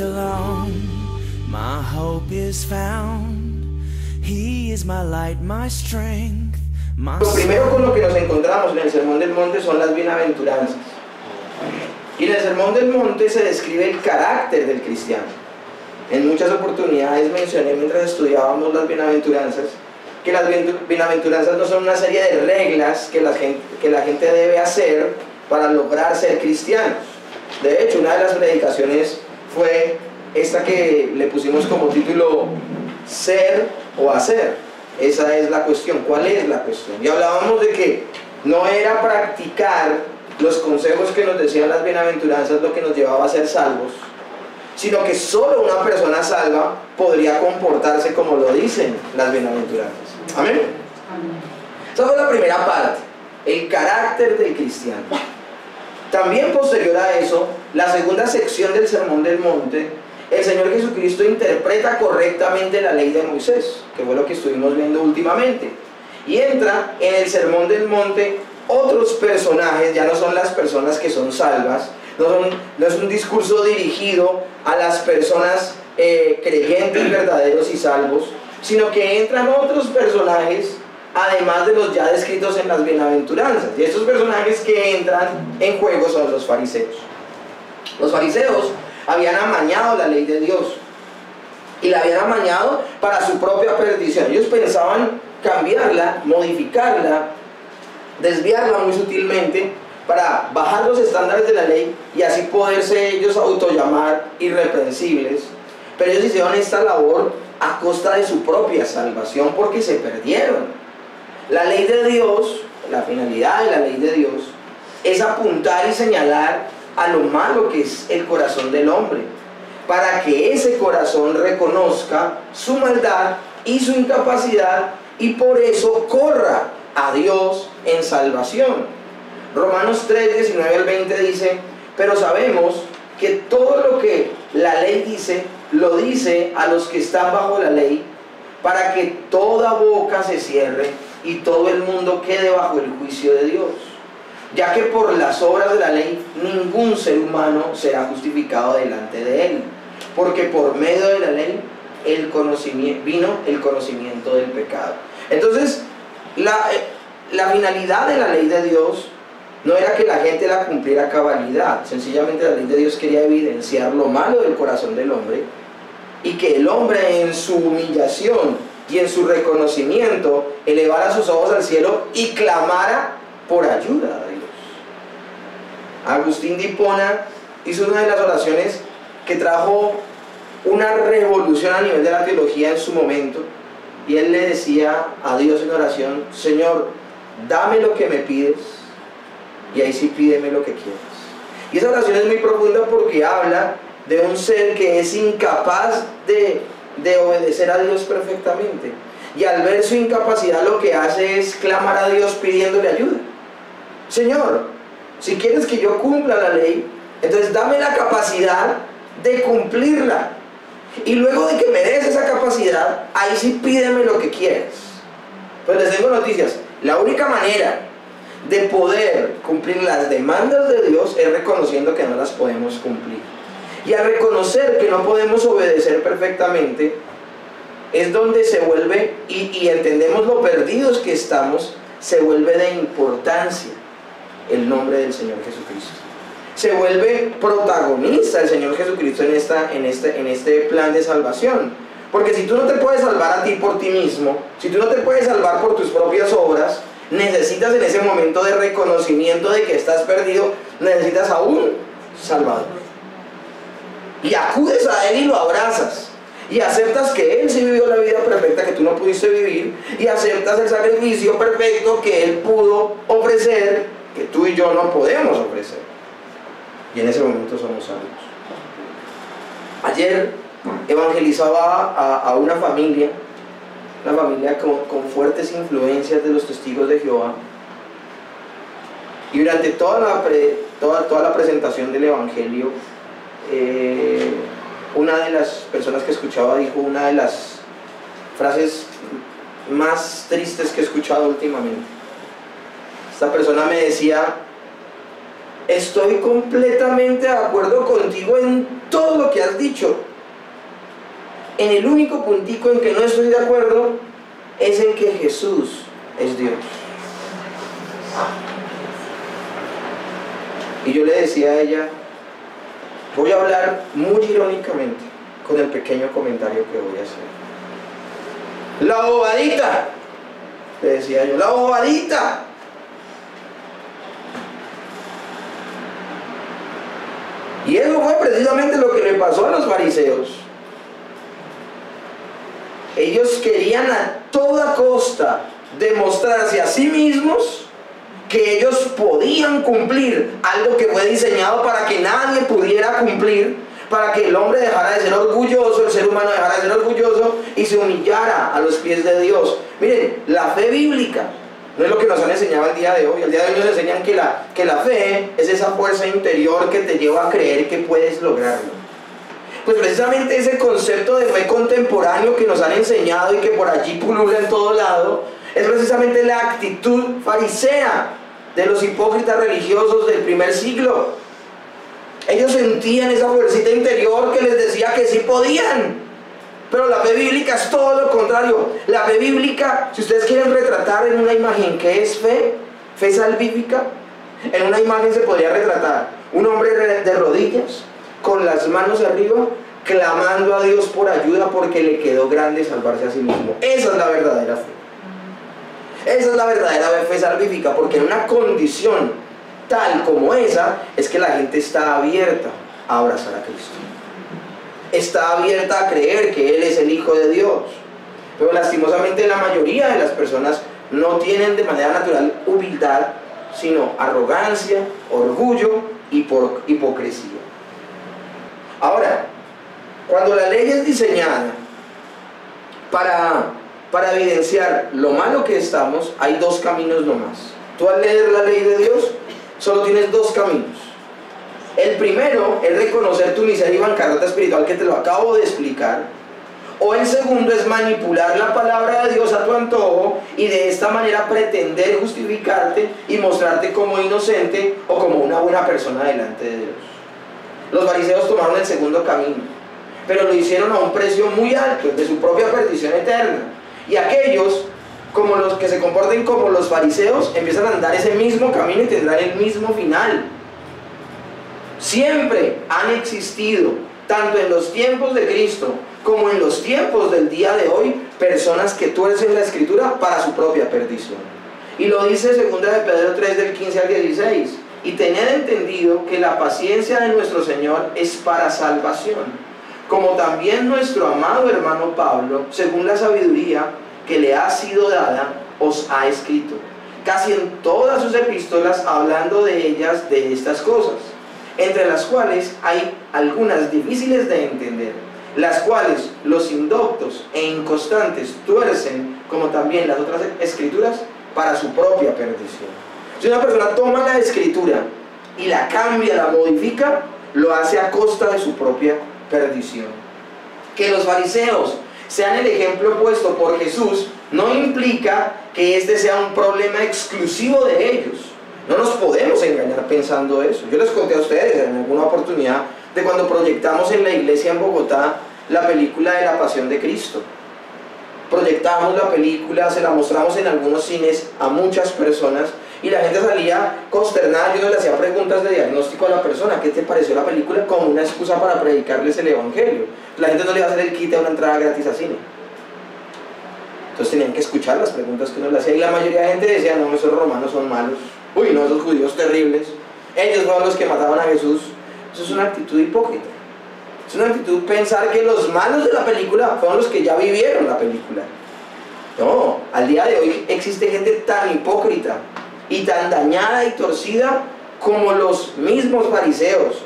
Alone, my hope is found. He is my light, my strength, my Lo primero con lo que nos encontramos en el Sermón del Monte son las bienaventuranzas. Y en el Sermón del Monte se describe el carácter del cristiano. En muchas oportunidades mencioné mientras estudiábamos las bienaventuranzas que las bien- bienaventuranzas no son una serie de reglas que la gente, que la gente debe hacer para lograr ser cristianos. De hecho, una de las predicaciones fue esta que le pusimos como título ser o hacer. Esa es la cuestión. ¿Cuál es la cuestión? Y hablábamos de que no era practicar los consejos que nos decían las bienaventuranzas lo que nos llevaba a ser salvos, sino que solo una persona salva podría comportarse como lo dicen las bienaventuranzas. Amén. Esa fue la primera parte, el carácter del cristiano. También posterior a eso, la segunda sección del Sermón del Monte, el Señor Jesucristo interpreta correctamente la ley de Moisés, que fue lo que estuvimos viendo últimamente. Y entra en el Sermón del Monte otros personajes, ya no son las personas que son salvas, no, son- es un discurso dirigido a las personas eh, creyentes, verdaderos y salvos, sino que entran otros personajes además de los ya descritos en las bienaventuranzas. Y estos personajes que entran en juego son los fariseos. Los fariseos habían amañado la ley de Dios y la habían amañado para su propia perdición. Ellos pensaban cambiarla, modificarla, desviarla muy sutilmente para bajar los estándares de la ley y así poderse ellos autollamar irreprensibles. Pero ellos hicieron esta labor a costa de su propia salvación porque se perdieron. La ley de Dios, la finalidad de la ley de Dios, es apuntar y señalar a lo malo que es el corazón del hombre, para que ese corazón reconozca su maldad y su incapacidad y por eso corra a Dios en salvación. Romanos 3, 19 al 20 dice, pero sabemos que todo lo que la ley dice, lo dice a los que están bajo la ley, para que toda boca se cierre y todo el mundo quede bajo el juicio de Dios. Ya que por las obras de la ley ningún ser humano será justificado delante de él, porque por medio de la ley el conocimiento, vino el conocimiento del pecado. Entonces, la, eh, la finalidad de la ley de Dios no era que la gente la cumpliera cabalidad, sencillamente la ley de Dios quería evidenciar lo malo del corazón del hombre y que el hombre en su humillación y en su reconocimiento elevara sus ojos al cielo y clamara por ayuda. Agustín de Hipona hizo una de las oraciones que trajo una revolución a nivel de la teología en su momento y él le decía a Dios en oración, Señor, dame lo que me pides y ahí sí pídeme lo que quieras. Y esa oración es muy profunda porque habla de un ser que es incapaz de, de obedecer a Dios perfectamente. Y al ver su incapacidad lo que hace es clamar a Dios pidiéndole ayuda. Señor, si quieres que yo cumpla la ley, entonces dame la capacidad de cumplirla. Y luego de que me esa capacidad, ahí sí pídeme lo que quieras. Pues les tengo noticias. La única manera de poder cumplir las demandas de Dios es reconociendo que no las podemos cumplir. Y al reconocer que no podemos obedecer perfectamente, es donde se vuelve, y entendemos lo perdidos que estamos, se vuelve de importancia el nombre del Señor Jesucristo. Se vuelve protagonista el Señor Jesucristo en, esta, en, este, en este plan de salvación. Porque si tú no te puedes salvar a ti por ti mismo, si tú no te puedes salvar por tus propias obras, necesitas en ese momento de reconocimiento de que estás perdido, necesitas a un Salvador. Y acudes a Él y lo abrazas. Y aceptas que Él sí vivió la vida perfecta que tú no pudiste vivir. Y aceptas el sacrificio perfecto que Él pudo ofrecer, que tú y yo no podemos ofrecer. Y en ese momento somos salvos. Ayer evangelizaba a, una familia, una familia con, con fuertes influencias de los testigos de Jehová. Y durante toda la, pre- toda, toda la presentación del Evangelio, eh, una de las personas que escuchaba dijo una de las frases más tristes que he escuchado últimamente. Esta persona me decía, estoy completamente de acuerdo contigo en todo lo que has dicho. En el único puntico en que no estoy de acuerdo es en que Jesús es Dios. Y yo le decía a ella, voy a hablar muy irónicamente con el pequeño comentario que voy a hacer. La bobadita, le decía yo, la bobadita. Y eso fue precisamente lo que le pasó a los fariseos. Ellos querían a toda costa demostrarse a sí mismos que ellos podían cumplir algo que fue diseñado para que nadie pudiera cumplir, para que el hombre dejara de ser orgulloso, el ser humano dejara de ser orgulloso y se humillara a los pies de Dios. Miren, la fe bíblica no es lo que nos han enseñado el día de hoy. El día de hoy nos enseñan que la, que la fe es esa fuerza interior que te lleva a creer que puedes lograrlo. Pues precisamente ese concepto de fe contemporáneo que nos han enseñado y que por allí pulula en todo lado, es precisamente la actitud farisea de los hipócritas religiosos del primer siglo. Ellos sentían esa fuercita interior que les decía que sí podían. Pero la fe bíblica es todo lo contrario. La fe bíblica, si ustedes quieren retratar en una imagen qué es fe, fe salvífica, en una imagen se podría retratar un hombre de rodillas, con las manos arriba, clamando a Dios por ayuda porque le quedó grande salvarse a sí mismo. Esa es la verdadera fe. Esa es la verdadera fe salvífica, porque en una condición tal como esa es que la gente está abierta a abrazar a Cristo. Está abierta a creer que Él es el Hijo de Dios. Pero lastimosamente la mayoría de las personas no tienen de manera natural humildad, sino arrogancia, orgullo y hipocresía. Ahora, cuando la ley es diseñada para para evidenciar lo malo que estamos, hay dos caminos nomás. Tú al leer la ley de Dios, solo tienes dos caminos. El primero es reconocer tu miseria y bancarrota espiritual que te lo acabo de explicar. O el segundo es manipular la palabra de Dios a tu antojo y de esta manera pretender justificarte y mostrarte como inocente o como una buena persona delante de Dios. Los fariseos tomaron el segundo camino, pero lo hicieron a un precio muy alto, de su propia perdición eterna. Y aquellos, como los que se comporten como los fariseos, empiezan a andar ese mismo camino y tendrán el mismo final. Siempre han existido, tanto en los tiempos de Cristo como en los tiempos del día de hoy, personas que tuercen la escritura para su propia perdición. Y lo dice 2 de Pedro 3 del 15 al 16. Y tened entendido que la paciencia de nuestro Señor es para salvación como también nuestro amado hermano Pablo, según la sabiduría que le ha sido dada, os ha escrito, casi en todas sus epístolas hablando de ellas, de estas cosas, entre las cuales hay algunas difíciles de entender, las cuales los indoctos e inconstantes tuercen, como también las otras escrituras, para su propia perdición. Si una persona toma la escritura y la cambia, la modifica, lo hace a costa de su propia perdición. Que los fariseos sean el ejemplo puesto por Jesús no implica que este sea un problema exclusivo de ellos. No nos podemos engañar pensando eso. Yo les conté a ustedes en alguna oportunidad de cuando proyectamos en la iglesia en Bogotá la película de la Pasión de Cristo. Proyectamos la película, se la mostramos en algunos cines a muchas personas y la gente salía consternada, yo no le hacía preguntas de diagnóstico a la persona, ¿qué te pareció la película? Como una excusa para predicarles el Evangelio. La gente no le iba a hacer el kit a una entrada gratis a cine. Entonces tenían que escuchar las preguntas que uno le hacía y la mayoría de gente decía, no, esos romanos son malos. Uy, no, esos judíos terribles. Ellos fueron los que mataban a Jesús. Eso es una actitud hipócrita. Es una actitud pensar que los malos de la película fueron los que ya vivieron la película. No, al día de hoy existe gente tan hipócrita y tan dañada y torcida como los mismos fariseos.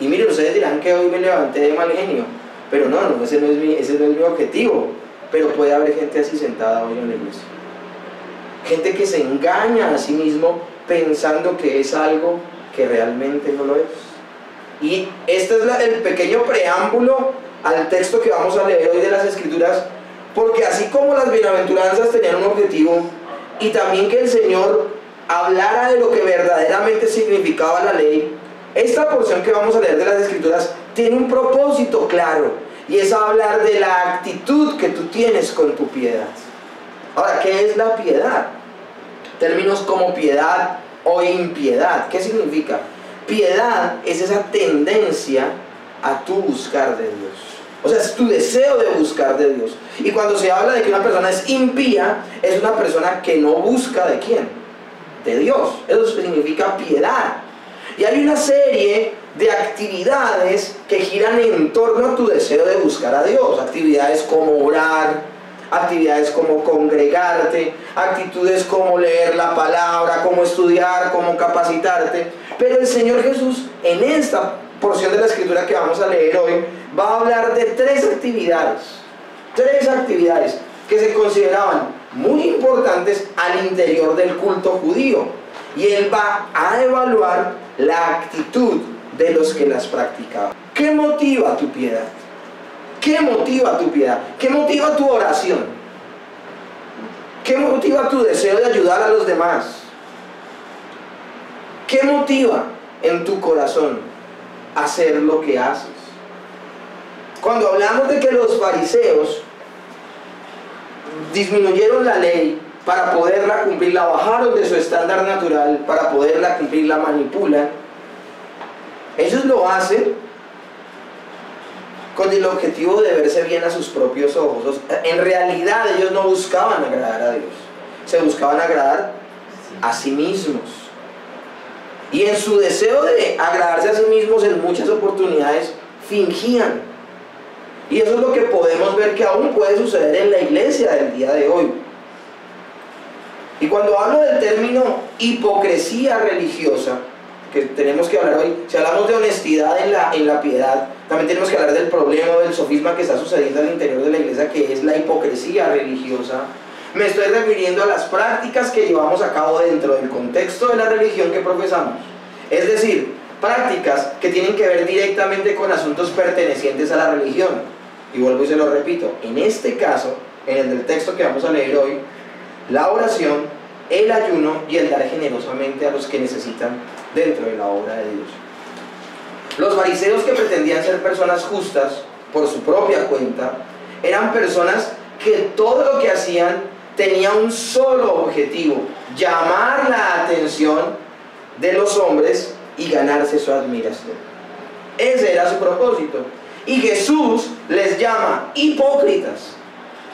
Y miren, ustedes dirán que hoy me levanté de mal genio, pero no, no, ese no es mi, ese no es mi objetivo. Pero puede haber gente así sentada hoy en la iglesia. Gente que se engaña a sí mismo pensando que es algo que realmente no lo es. Y este es el pequeño preámbulo al texto que vamos a leer hoy de las Escrituras, porque así como las bienaventuranzas tenían un objetivo, y también que el Señor hablara de lo que verdaderamente significaba la ley, esta porción que vamos a leer de las escrituras tiene un propósito claro y es hablar de la actitud que tú tienes con tu piedad. Ahora, ¿qué es la piedad? Términos como piedad o impiedad, ¿qué significa? Piedad es esa tendencia a tu buscar de Dios. O sea, es tu deseo de buscar de Dios. Y cuando se habla de que una persona es impía, es una persona que no busca de quién? De Dios. Eso significa piedad. Y hay una serie de actividades que giran en torno a tu deseo de buscar a Dios. Actividades como orar, actividades como congregarte, actitudes como leer la palabra, como estudiar, como capacitarte. Pero el Señor Jesús en esta porción de la escritura que vamos a leer hoy va a hablar de tres actividades, tres actividades que se consideraban muy importantes al interior del culto judío. Y él va a evaluar la actitud de los que las practicaban. ¿Qué motiva tu piedad? ¿Qué motiva tu piedad? ¿Qué motiva tu oración? ¿Qué motiva tu deseo de ayudar a los demás? ¿Qué motiva en tu corazón hacer lo que haces? Cuando hablamos de que los fariseos disminuyeron la ley para poderla cumplir, la bajaron de su estándar natural para poderla cumplir, la manipulan, ellos lo hacen con el objetivo de verse bien a sus propios ojos. En realidad ellos no buscaban agradar a Dios, se buscaban agradar a sí mismos. Y en su deseo de agradarse a sí mismos en muchas oportunidades fingían. Y eso es lo que podemos ver que aún puede suceder en la iglesia del día de hoy. Y cuando hablo del término hipocresía religiosa, que tenemos que hablar hoy, si hablamos de honestidad en la, en la piedad, también tenemos que hablar del problema del sofisma que está sucediendo al interior de la iglesia, que es la hipocresía religiosa. Me estoy refiriendo a las prácticas que llevamos a cabo dentro del contexto de la religión que profesamos. Es decir, prácticas que tienen que ver directamente con asuntos pertenecientes a la religión. Y vuelvo y se lo repito, en este caso, en el del texto que vamos a leer hoy, la oración, el ayuno y el dar generosamente a los que necesitan dentro de la obra de Dios. Los fariseos que pretendían ser personas justas por su propia cuenta, eran personas que todo lo que hacían tenía un solo objetivo, llamar la atención de los hombres y ganarse su admiración. Ese era su propósito. Y Jesús les llama hipócritas.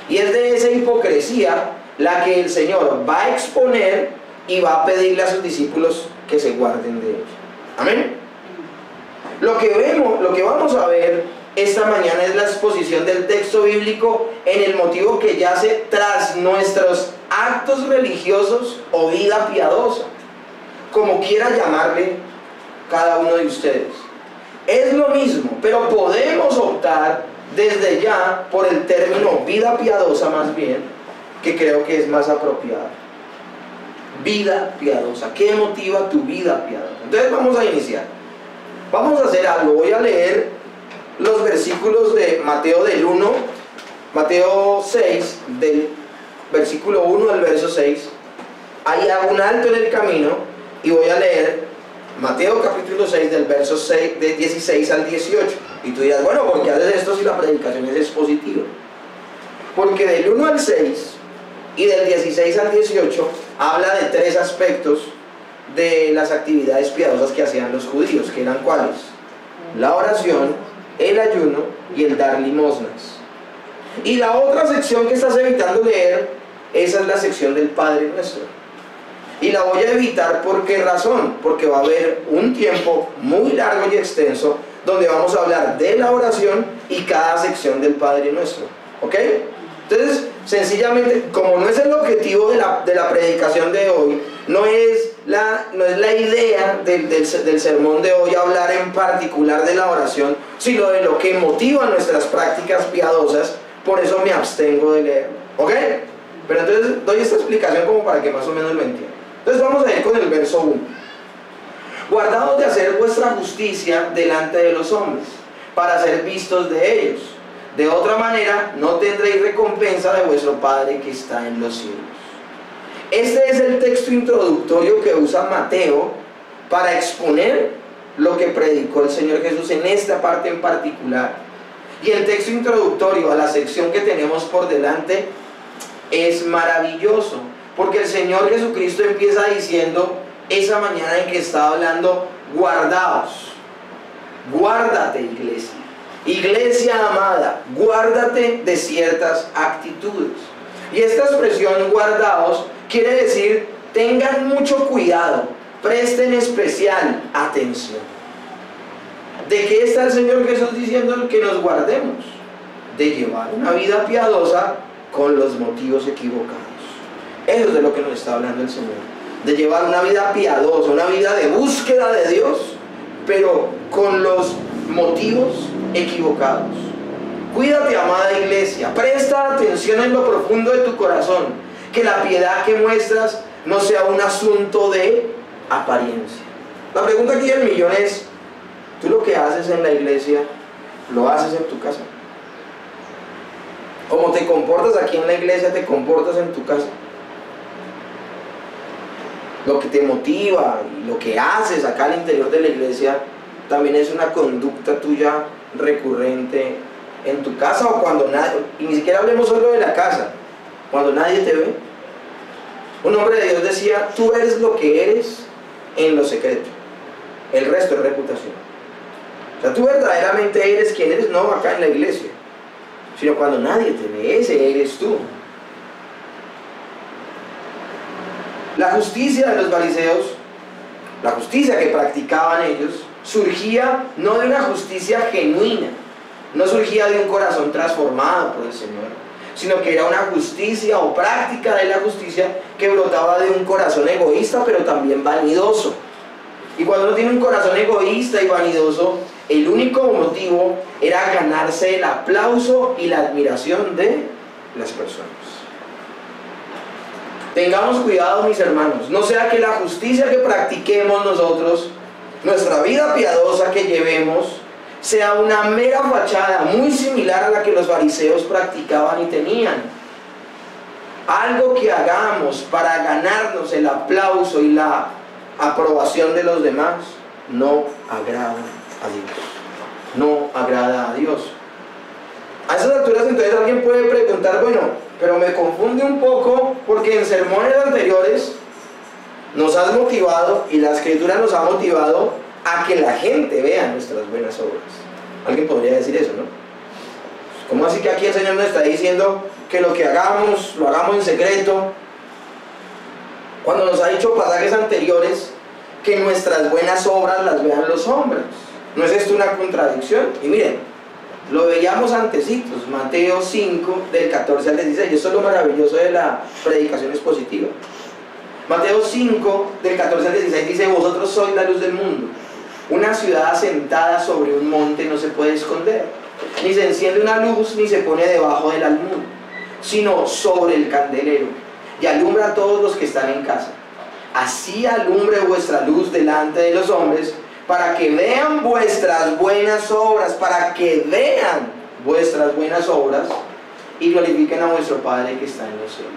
Y es de esa hipocresía la que el Señor va a exponer y va a pedirle a sus discípulos que se guarden de ellos. Amén. Lo que vemos, lo que vamos a ver esta mañana es la exposición del texto bíblico en el motivo que yace tras nuestros actos religiosos o vida piadosa, como quiera llamarle cada uno de ustedes. Es lo mismo, pero podemos optar desde ya por el término vida piadosa más bien, que creo que es más apropiado. Vida piadosa. ¿Qué motiva tu vida piadosa? Entonces vamos a iniciar. Vamos a hacer algo. Voy a leer los versículos de Mateo del 1, Mateo 6, del versículo 1 al verso 6. Ahí hago un alto en el camino y voy a leer Mateo capítulo 6 del verso 6, de 16 al 18. Y tú dirás, bueno, ¿por qué haces esto si la predicación es expositiva? Porque del 1 al 6 y del 16 al 18 habla de tres aspectos de las actividades piadosas que hacían los judíos, que eran cuáles? La oración, el ayuno y el dar limosnas. Y la otra sección que estás evitando leer, esa es la sección del Padre Nuestro. Y la voy a evitar por qué razón? Porque va a haber un tiempo muy largo y extenso donde vamos a hablar de la oración y cada sección del Padre Nuestro. ¿Ok? Entonces, sencillamente, como no es el objetivo de la, de la predicación de hoy, no es no es la idea del, del, del, sermón de hoy hablar en particular de la oración, sino de lo que motiva nuestras prácticas piadosas, por eso me abstengo de leer. ¿Ok? Pero entonces doy esta explicación como para que más o menos lo entiendan. Entonces vamos a ir con el verso 1. Guardados de hacer vuestra justicia delante de los hombres, para ser vistos de ellos. De otra manera, no tendréis recompensa de vuestro Padre que está en los cielos. Este es el texto introductorio que usa Mateo para exponer lo que predicó el Señor Jesús en esta parte en particular. Y el texto introductorio a la sección que tenemos por delante es maravilloso, porque el Señor Jesucristo empieza diciendo esa mañana en que estaba hablando, guardaos, guárdate iglesia, iglesia amada, guárdate de ciertas actitudes. Y esta expresión guardaos quiere decir tengan mucho cuidado, presten especial atención. ¿De qué está el Señor Jesús diciendo que nos guardemos? De llevar una vida piadosa con los motivos equivocados. Eso es de lo que nos está hablando el Señor. De llevar una vida piadosa, una vida de búsqueda de Dios, pero con los motivos equivocados. Cuídate, amada iglesia. Presta atención en lo profundo de tu corazón. Que la piedad que muestras no sea un asunto de apariencia. La pregunta aquí del millón es, ¿tú lo que haces en la iglesia lo haces en tu casa? Como te comportas aquí en la iglesia, te comportas en tu casa. Lo que te motiva lo que haces acá al interior de la iglesia también es una conducta tuya recurrente en tu casa o cuando nadie, y ni siquiera hablemos solo de la casa, cuando nadie te ve. Un hombre de Dios decía, tú eres lo que eres en lo secreto, el resto es reputación. O sea, tú verdaderamente eres quien eres, no acá en la iglesia, sino cuando nadie te ve, ese eres tú. La justicia de los fariseos, la justicia que practicaban ellos, surgía no de una justicia genuina, no surgía de un corazón transformado por el Señor, sino que era una justicia o práctica de la justicia que brotaba de un corazón egoísta, pero también vanidoso. Y cuando uno tiene un corazón egoísta y vanidoso, el único motivo era ganarse el aplauso y la admiración de las personas. Tengamos cuidado, mis hermanos, no sea que la justicia que practiquemos nosotros nuestra vida piadosa que llevemos sea una mera fachada muy similar a la que los fariseos practicaban y tenían. Algo que hagamos para ganarnos el aplauso y la aprobación de los demás no agrada a Dios. No agrada a Dios. A esas alturas entonces alguien puede preguntar, bueno, pero me confunde un poco porque en sermones anteriores nos has motivado y la escritura nos ha motivado a que la gente vea nuestras buenas obras. Alguien podría decir eso, ¿no? ¿Cómo así que aquí el Señor nos está diciendo que lo que hagamos, lo hagamos en secreto? Cuando nos ha dicho pasajes anteriores que nuestras buenas obras las vean los hombres. ¿No es esto una contradicción? Y miren, lo veíamos antecitos, Mateo 5, del 14 al 16. Eso es lo maravilloso de la predicación expositiva. Mateo 5, del 14 al 16 dice, vosotros sois la luz del mundo. Una ciudad asentada sobre un monte no se puede esconder. Ni se enciende una luz ni se pone debajo del almud, sino sobre el candelero. Y alumbra a todos los que están en casa. Así alumbre vuestra luz delante de los hombres, para que vean vuestras buenas obras, para que vean vuestras buenas obras y glorifiquen a vuestro Padre que está en los cielos.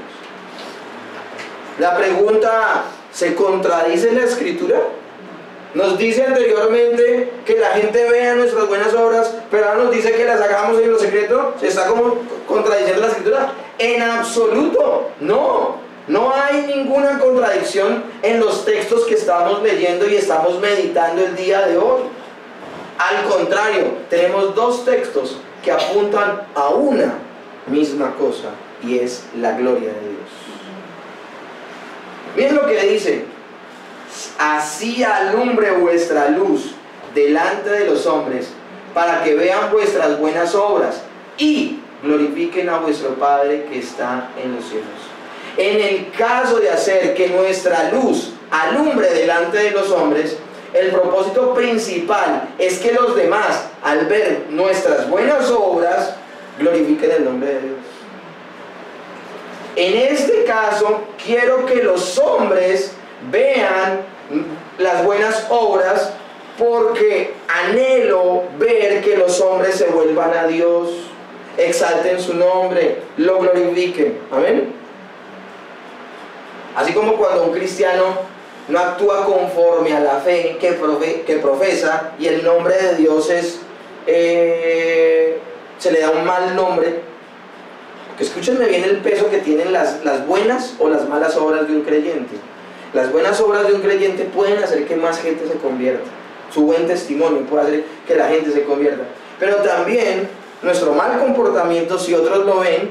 La pregunta, ¿se contradice la escritura? Nos dice anteriormente que la gente vea nuestras buenas obras, pero ahora nos dice que las hagamos en lo secreto. ¿Se está como contradiciendo la escritura? En absoluto, no. No hay ninguna contradicción en los textos que estamos leyendo y estamos meditando el día de hoy. Al contrario, tenemos dos textos que apuntan a una misma cosa y es la gloria de Dios. Miren lo que dice. Así alumbre vuestra luz delante de los hombres, para que vean vuestras buenas obras y glorifiquen a vuestro Padre que está en los cielos. En el caso de hacer que nuestra luz alumbre delante de los hombres, el propósito principal es que los demás, al ver nuestras buenas obras, glorifiquen el nombre de Dios. En este caso, quiero que los hombres vean las buenas obras porque anhelo ver que los hombres se vuelvan a Dios, exalten su nombre, lo glorifiquen. Amén. Así como cuando un cristiano no actúa conforme a la fe que, que profesa y el nombre de Dios es, eh, se le da un mal nombre, que escúchenme bien el peso que tienen las, las buenas o las malas obras de un creyente. Las buenas obras de un creyente pueden hacer que más gente se convierta. Su buen testimonio puede hacer que la gente se convierta. Pero también nuestro mal comportamiento, si otros lo ven,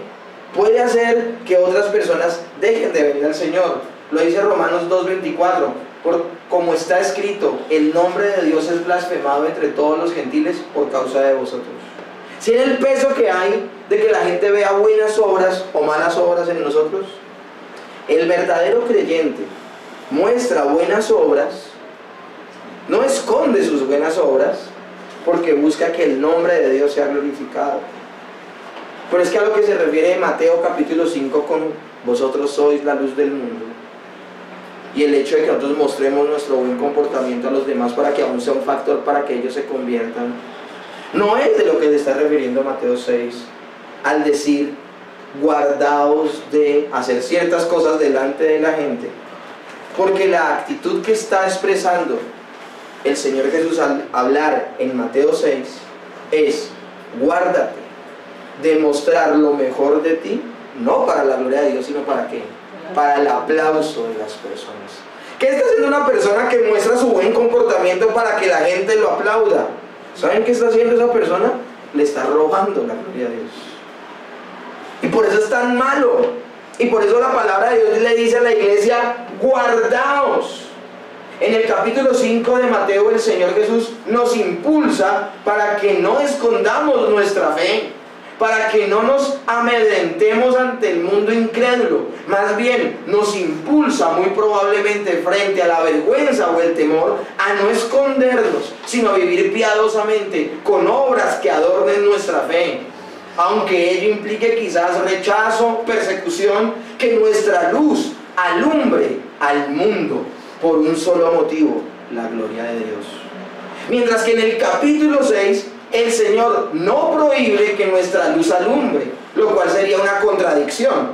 puede hacer que otras personas dejen de venir al Señor. Lo dice Romanos 2.24, por, como está escrito, el nombre de Dios es blasfemado entre todos los gentiles por causa de vosotros. Sin el peso que hay de que la gente vea buenas obras o malas obras en nosotros, el verdadero creyente muestra buenas obras, no esconde sus buenas obras, porque busca que el nombre de Dios sea glorificado. Pero es que a lo que se refiere Mateo capítulo 5 con vosotros sois la luz del mundo. Y el hecho de que nosotros mostremos nuestro buen comportamiento a los demás para que aún sea un factor para que ellos se conviertan, no es de lo que se está refiriendo Mateo 6 al decir guardaos de hacer ciertas cosas delante de la gente. Porque la actitud que está expresando el Señor Jesús al hablar en Mateo 6 es guárdate de mostrar lo mejor de ti, no para la gloria de Dios, sino para qué? Para el aplauso de las personas. ¿Qué está haciendo una persona que muestra su buen comportamiento para que la gente lo aplauda? ¿Saben qué está haciendo esa persona? Le está robando la gloria de Dios. Y por eso es tan malo. Y por eso la palabra de Dios le dice a la iglesia, guardaos. En el capítulo 5 de Mateo el Señor Jesús nos impulsa para que no escondamos nuestra fe para que no nos amedrentemos ante el mundo incrédulo. Más bien nos impulsa muy probablemente frente a la vergüenza o el temor a no escondernos, sino a vivir piadosamente con obras que adornen nuestra fe. Aunque ello implique quizás rechazo, persecución, que nuestra luz alumbre al mundo por un solo motivo, la gloria de Dios. Mientras que en el capítulo 6 el Señor no prohíbe que nuestra luz alumbre, lo cual sería una contradicción.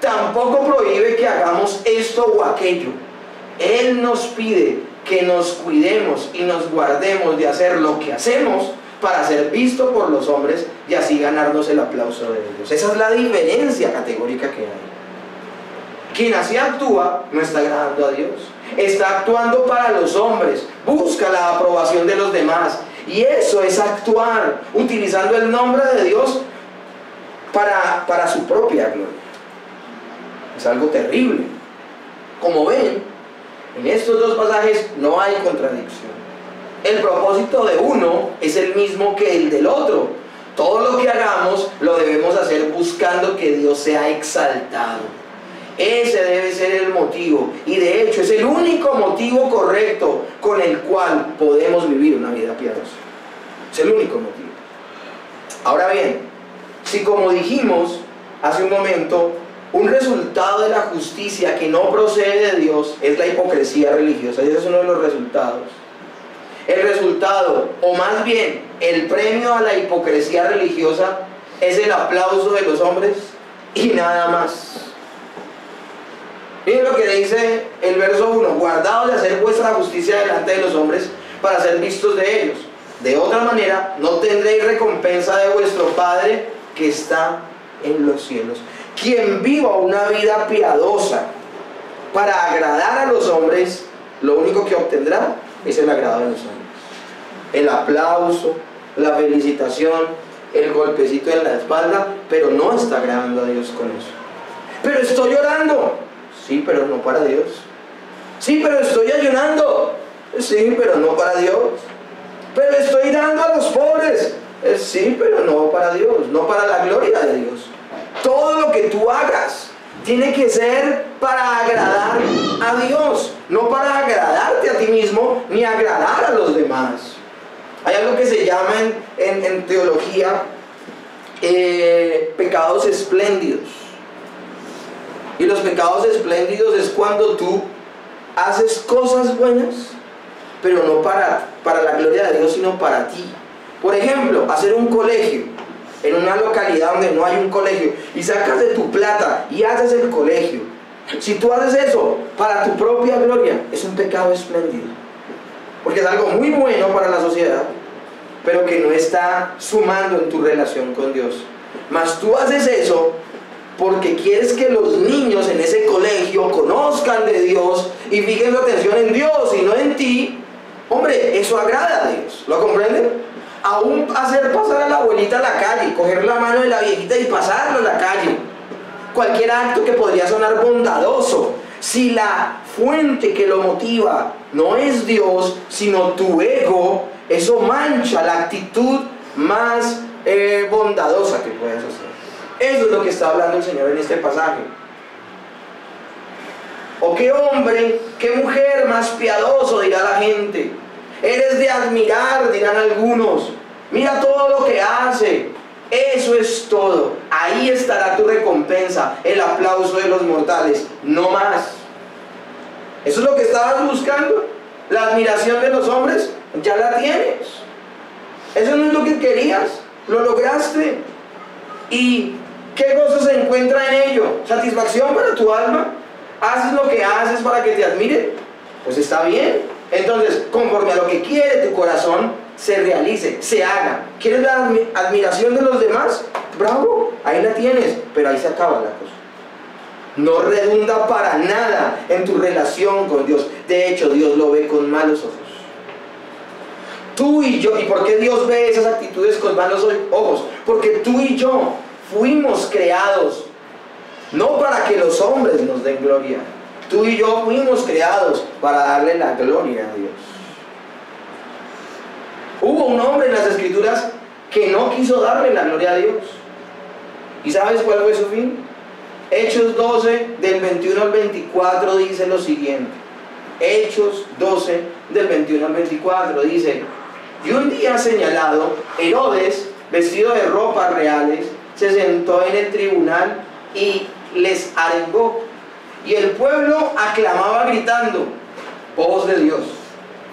Tampoco prohíbe que hagamos esto o aquello. Él nos pide que nos cuidemos y nos guardemos de hacer lo que hacemos para ser visto por los hombres y así ganarnos el aplauso de Dios. Esa es la diferencia categórica que hay. Quien así actúa no está agradando a Dios. Está actuando para los hombres, busca la aprobación de los demás y eso es actuar utilizando el nombre de Dios para, para su propia gloria. Es algo terrible. Como ven, en estos dos pasajes no hay contradicción. El propósito de uno es el mismo que el del otro. Todo lo que hagamos lo debemos hacer buscando que Dios sea exaltado. Ese debe ser el motivo. Y de hecho es el único motivo correcto con el cual podemos vivir una vida piadosa. Es el único motivo. Ahora bien, si como dijimos hace un momento, un resultado de la justicia que no procede de Dios es la hipocresía religiosa, y ese es uno de los resultados. El resultado, o más bien el premio a la hipocresía religiosa, es el aplauso de los hombres y nada más. Miren lo que dice el verso 1, guardados de hacer vuestra justicia delante de los hombres para ser vistos de ellos. De otra manera, no tendréis recompensa de vuestro Padre que está en los cielos. Quien viva una vida piadosa para agradar a los hombres, lo único que obtendrá es el agrado de los hombres. El aplauso, la felicitación, el golpecito en la espalda, pero no está agradando a Dios con eso. Pero estoy llorando. Sí, pero no para Dios. Sí, pero estoy ayunando. Sí, pero no para Dios. Pero estoy dando a los pobres. Eh, sí, pero no para Dios, no para la gloria de Dios. Todo lo que tú hagas tiene que ser para agradar a Dios, no para agradarte a ti mismo ni agradar a los demás. Hay algo que se llama en, teología eh, pecados espléndidos. Y los pecados espléndidos es cuando tú haces cosas buenas, pero no para, para la gloria de Dios, sino para ti. Por ejemplo, hacer un colegio en una localidad donde no hay un colegio y sacas de tu plata y haces el colegio. Si tú haces eso para tu propia gloria, es un pecado espléndido. Porque es algo muy bueno para la sociedad, pero que no está sumando en tu relación con Dios. Mas tú haces eso porque quieres que los niños en ese colegio conozcan de Dios y fijen su atención en Dios y no en ti. Hombre, eso agrada a Dios. ¿Lo comprenden? Aún hacer pasar a la abuelita a la calle, coger la mano de la viejita y pasarla a la calle. Cualquier acto que podría sonar bondadoso. Si la fuente que lo motiva no es Dios, sino tu ego, eso mancha la actitud más eh, bondadosa que puedes hacer. Eso es lo que está hablando el Señor en este pasaje. O qué hombre, qué mujer más piadoso, dirá la gente. Eres de admirar, dirán algunos. Mira todo lo que hace. Eso es todo. Ahí estará tu recompensa, el aplauso de los mortales, no más. Eso es lo que estabas buscando. La admiración de los hombres, ya la tienes. Eso no es lo que querías, lo lograste. ¿Y qué gozo se encuentra en ello? ¿Satisfacción para tu alma? ¿Haces lo que haces para que te admiren? Pues está bien. Entonces, conforme a lo que quiere tu corazón, se realice, se haga. ¿Quieres la admiración de los demás? Bravo, ahí la tienes, pero ahí se acaba la cosa. No redunda para nada en tu relación con Dios. De hecho, Dios lo ve con malos ojos. Tú y yo, ¿y por qué Dios ve esas actitudes con malos ojos? Porque tú y yo fuimos creados no para que los hombres nos den gloria, Tú y yo fuimos creados para darle la gloria a Dios. Hubo un hombre en las escrituras que no quiso darle la gloria a Dios. ¿Y sabes cuál fue su fin? Hechos 12 del 21 al 24 dice lo siguiente. Hechos 12 del 21 al 24 dice, y un día señalado, Herodes, vestido de ropas reales, se sentó en el tribunal y les arengó y el pueblo aclamaba gritando, voz de Dios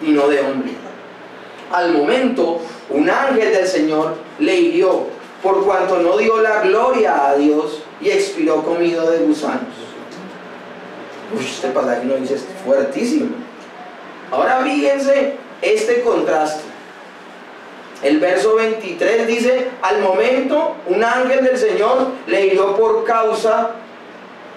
y no de hombre. Al momento, un ángel del Señor le hirió, por cuanto no dio la gloria a Dios y expiró comido de gusanos. Uy, este pasaje no dice fuertísimo. Ahora fíjense este contraste. El verso 23 dice, al momento un ángel del Señor le hirió por causa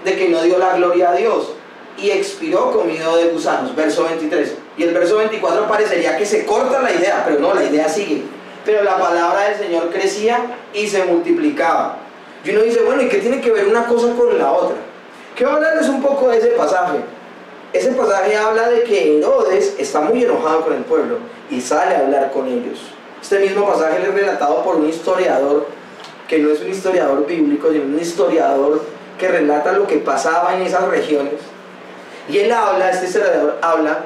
de que no dio la gloria a Dios y expiró comido de gusanos. Verso 23. Y el verso 24 parecería que se corta la idea, pero no, la idea sigue. Pero la palabra del Señor crecía y se multiplicaba. Y uno dice, bueno, ¿y qué tiene que ver una cosa con la otra? Quiero hablarles un poco de ese pasaje. Ese pasaje habla de que Herodes está muy enojado con el pueblo y sale a hablar con ellos. Este mismo pasaje es relatado por un historiador que no es un historiador bíblico, sino un historiador que relata lo que pasaba en esas regiones. Y él habla, este historiador habla,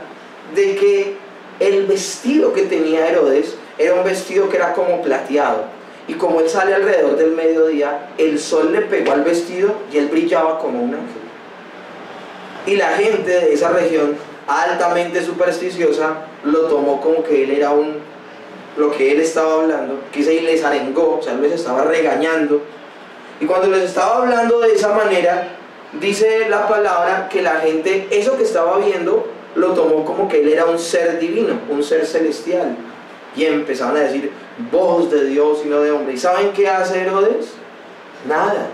de que el vestido que tenía Herodes era un vestido que era como plateado. Y como él sale alrededor del mediodía, el sol le pegó al vestido y él brillaba como un ángel. Y la gente de esa región, altamente supersticiosa, lo tomó como que él era un, lo que él estaba hablando, que se les arengó, o sea, les estaba regañando y cuando les estaba hablando de esa manera, dice la palabra que la gente, eso que estaba viendo, lo tomó como que él era un ser divino, un ser celestial. Y empezaban a decir, voz de Dios y no de hombre. ¿Y saben qué hace Herodes? Nada.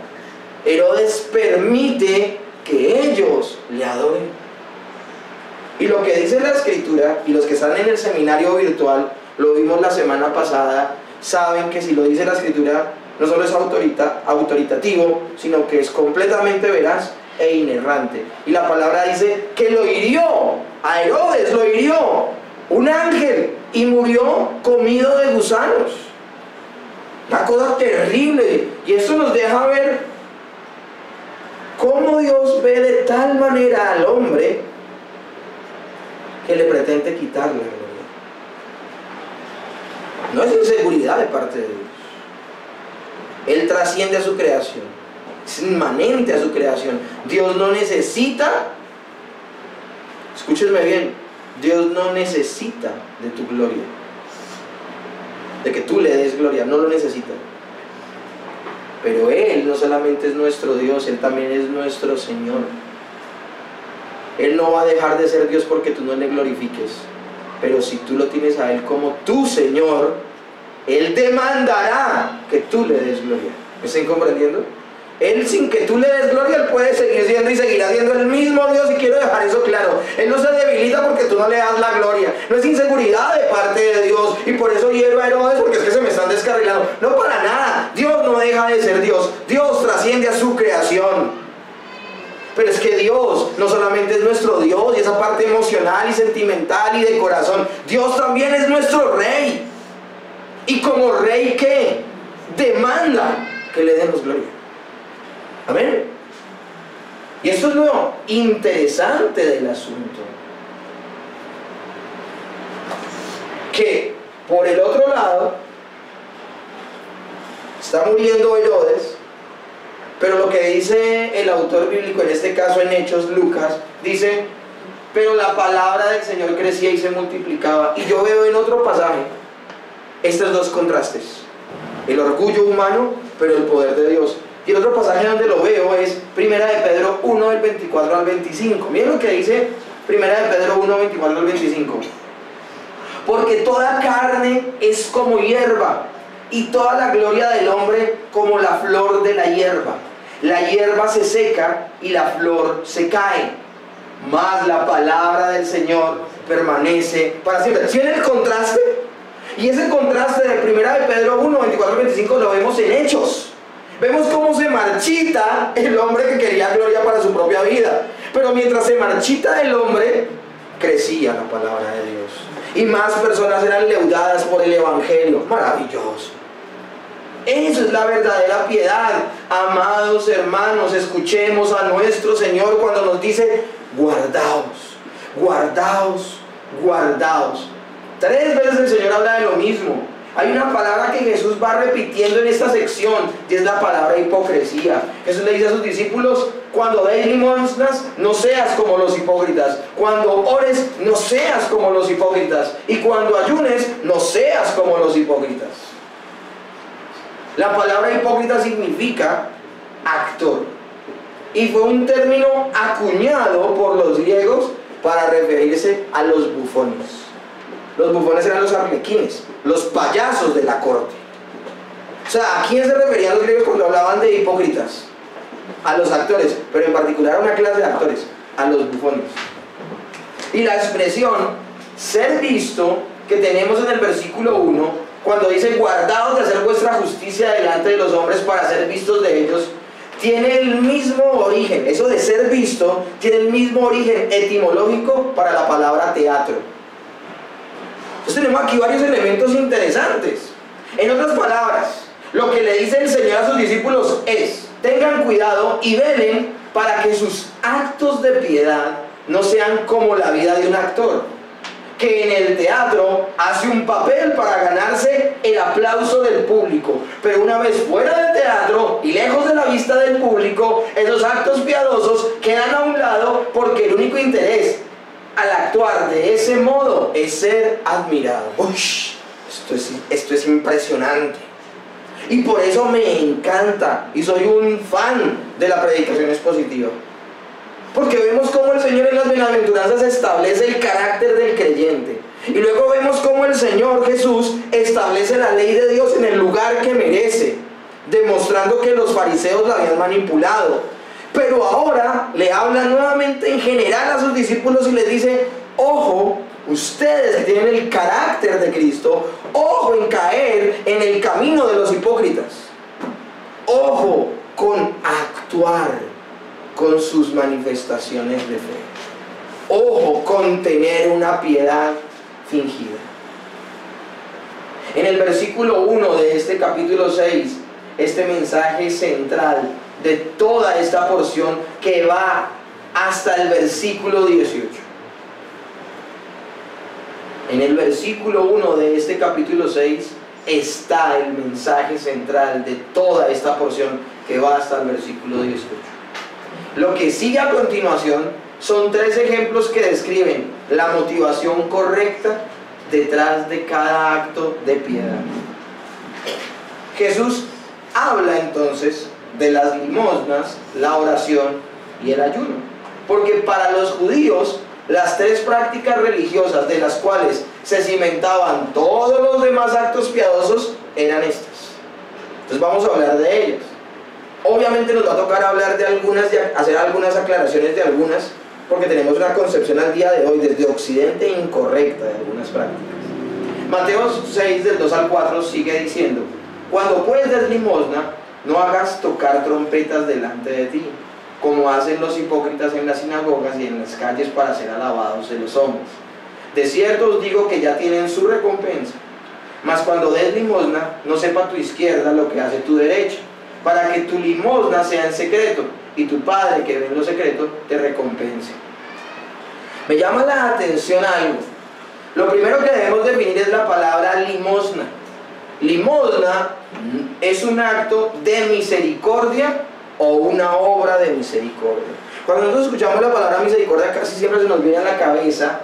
Herodes permite que ellos le adoren. Y lo que dice la escritura, y los que están en el seminario virtual, lo vimos la semana pasada, saben que si lo dice la escritura, no solo es autorita, autoritativo, sino que es completamente veraz e inerrante. Y la palabra dice que lo hirió, a Herodes lo hirió un ángel y murió comido de gusanos. Una cosa terrible. Y esto nos deja ver cómo Dios ve de tal manera al hombre que le pretende quitarle No es inseguridad de parte de Dios. Él trasciende a su creación. Es inmanente a su creación. Dios no necesita, escúchenme bien, Dios no necesita de tu gloria. De que tú le des gloria, no lo necesita. Pero Él no solamente es nuestro Dios, Él también es nuestro Señor. Él no va a dejar de ser Dios porque tú no le glorifiques. Pero si tú lo tienes a Él como tu Señor, Él demandará que tú le des gloria. ¿Me están comprendiendo? Él sin que tú le des gloria, Él puede seguir siendo y seguirá siendo el mismo Dios y quiero dejar eso claro. Él no se debilita porque tú no le das la gloria. No es inseguridad de parte de Dios y por eso hiero a Herodes porque es que se me están descarrilando. No para nada. Dios no deja de ser Dios. Dios trasciende a su creación. Pero es que Dios no solamente es nuestro Dios y esa parte emocional y sentimental y de corazón. Dios también es nuestro rey. Y como rey que demanda que le demos gloria. Amén. Y esto es lo interesante del asunto. Que por el otro lado está muriendo Herodes, pero lo que dice el autor bíblico, en este caso en Hechos, Lucas, dice, pero la palabra del Señor crecía y se multiplicaba. Y yo veo en otro pasaje estos dos contrastes. El orgullo humano, pero el poder de Dios. Y el otro pasaje donde lo veo es Primera de Pedro 1 del 24 al 25. Miren lo que dice Primera de Pedro 1, 24 al 25. Porque toda carne es como hierba y toda la gloria del hombre como la flor de la hierba. La hierba se seca y la flor se cae. Mas la palabra del Señor permanece para siempre. ¿Tiene el contraste? Y ese contraste de primera de Pedro 1, 24 25 lo vemos en Hechos. Vemos cómo se marchita el hombre que quería gloria para su propia vida. Pero mientras se marchita el hombre, crecía la palabra de Dios. Y más personas eran leudadas por el Evangelio. Maravilloso. Eso es la verdadera piedad. Amados hermanos, escuchemos a nuestro Señor cuando nos dice, guardaos, guardaos, guardaos. Tres veces el Señor habla de lo mismo. Hay una palabra que Jesús va repitiendo en esta sección y es la palabra hipocresía. Jesús le dice a sus discípulos, cuando deis limosnas, no seas como los hipócritas. Cuando ores, no seas como los hipócritas. Y cuando ayunes, no seas como los hipócritas. La palabra hipócrita significa actor. Y fue un término acuñado por los griegos para referirse a los bufones. Los bufones eran los arlequines, los payasos de la corte. O sea, ¿a quién se referían los griegos cuando hablaban de hipócritas? A los actores, pero en particular a una clase de actores, a los bufones. Y la expresión ser visto que tenemos en el versículo 1, cuando dice guardados de hacer vuestra justicia delante de los hombres para ser vistos de ellos, tiene el mismo origen, eso de ser visto, tiene el mismo origen etimológico para la palabra teatro. Entonces tenemos aquí varios elementos interesantes. En otras palabras, lo que le dice el Señor a sus discípulos es, tengan cuidado y velen para que sus actos de piedad no sean como la vida de un actor, que en el teatro hace un papel para ganarse el aplauso del público, pero una vez fuera del teatro y lejos de la vista del público, esos actos piadosos quedan a un lado porque el único interés al actuar de ese modo es ser admirado. Uy, esto es, esto es impresionante. Y por eso me encanta y soy un fan de la predicación expositiva. Porque vemos cómo el Señor en las bienaventuranzas establece el carácter del creyente. Y luego vemos cómo el Señor Jesús establece la ley de Dios en el lugar que merece, demostrando que los fariseos la habían manipulado. Pero ahora le habla nuevamente en general a sus discípulos y les dice, ojo, ustedes que tienen el carácter de Cristo, ojo en caer en el camino de los hipócritas. Ojo con actuar con sus manifestaciones de fe. Ojo con tener una piedad fingida. En el versículo 1 de este capítulo 6, este mensaje central de toda esta porción que va hasta el versículo 18. En el versículo 1 de este capítulo 6 está el mensaje central de toda esta porción que va hasta el versículo 18. Lo que sigue a continuación son tres ejemplos que describen la motivación correcta detrás de cada acto de piedad. Jesús habla entonces de las limosnas, la oración y el ayuno. porque para los judíos las tres prácticas religiosas de las cuales se cimentaban todos los demás actos piadosos eran estas. Entonces vamos a hablar de ellas. Obviamente nos va a tocar hablar de algunas, hacer algunas aclaraciones de algunas, porque tenemos una concepción al día de hoy desde Occidente incorrecta de algunas prácticas. Mateo 6 del 2 al 4 sigue diciendo, cuando pues des limosna, no hagas tocar trompetas delante de ti, como hacen los hipócritas en las sinagogas y en las calles para ser alabados de los hombres. De cierto os digo que ya tienen su recompensa. Mas cuando des limosna, no sepa tu izquierda lo que hace tu derecha, para que tu limosna sea en secreto, y tu Padre que ve en lo secreto te recompense. Me llama la atención algo. Lo primero que debemos definir es la palabra limosna. Limosna es un acto de misericordia o una obra de misericordia. Cuando nosotros escuchamos la palabra misericordia casi siempre se nos viene a la cabeza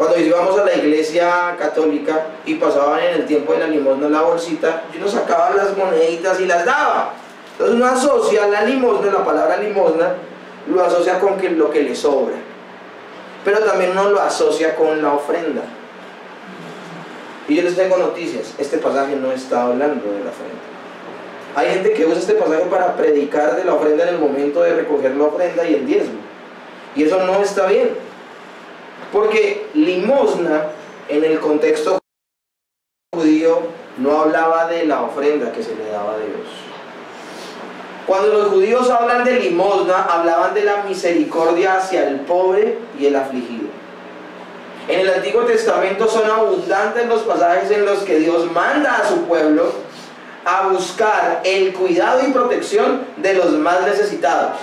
cuando íbamos a la iglesia católica y pasaban en el tiempo de la limosna la bolsita, yo nos sacaba las moneditas y las daba. Entonces uno asocia la limosna, la palabra limosna, lo asocia con lo que le sobra. Pero también uno lo asocia con la ofrenda. Y yo les tengo noticias, este pasaje no está hablando de la ofrenda. Hay gente que usa este pasaje para predicar de la ofrenda en el momento de recoger la ofrenda y el diezmo. Y eso no está bien. Porque limosna en el contexto judío no hablaba de la ofrenda que se le daba a Dios. Cuando los judíos hablan de limosna, hablaban de la misericordia hacia el pobre y el afligido. En el Antiguo Testamento son abundantes los pasajes en los que Dios manda a su pueblo a buscar el cuidado y protección de los más necesitados.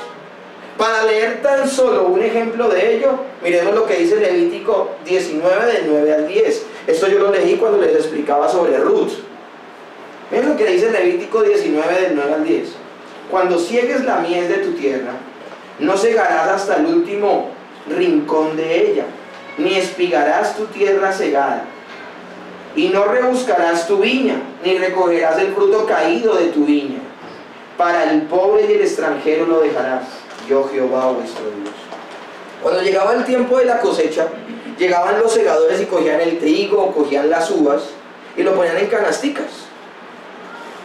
Para leer tan solo un ejemplo de ello, miremos lo que dice Levítico 19 del 9 al 10. Esto yo lo leí cuando les explicaba sobre Ruth. Miren lo que dice Levítico 19 del 9 al 10. Cuando ciegues la miel de tu tierra, no cegarás hasta el último rincón de ella, ni espigarás tu tierra cegada, y no rebuscarás tu viña, ni recogerás el fruto caído de tu viña. Para el pobre y el extranjero lo dejarás yo Jehová vuestro Dios. Cuando llegaba el tiempo de la cosecha, llegaban los segadores y cogían el trigo o cogían las uvas y lo ponían en canasticas.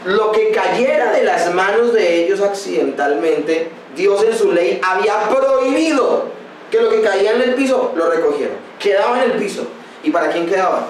Lo que cayera de las manos de ellos accidentalmente, Dios en su ley había prohibido que lo que caía en el piso lo recogieran. Quedaba en el piso. ¿Y para quién quedaba?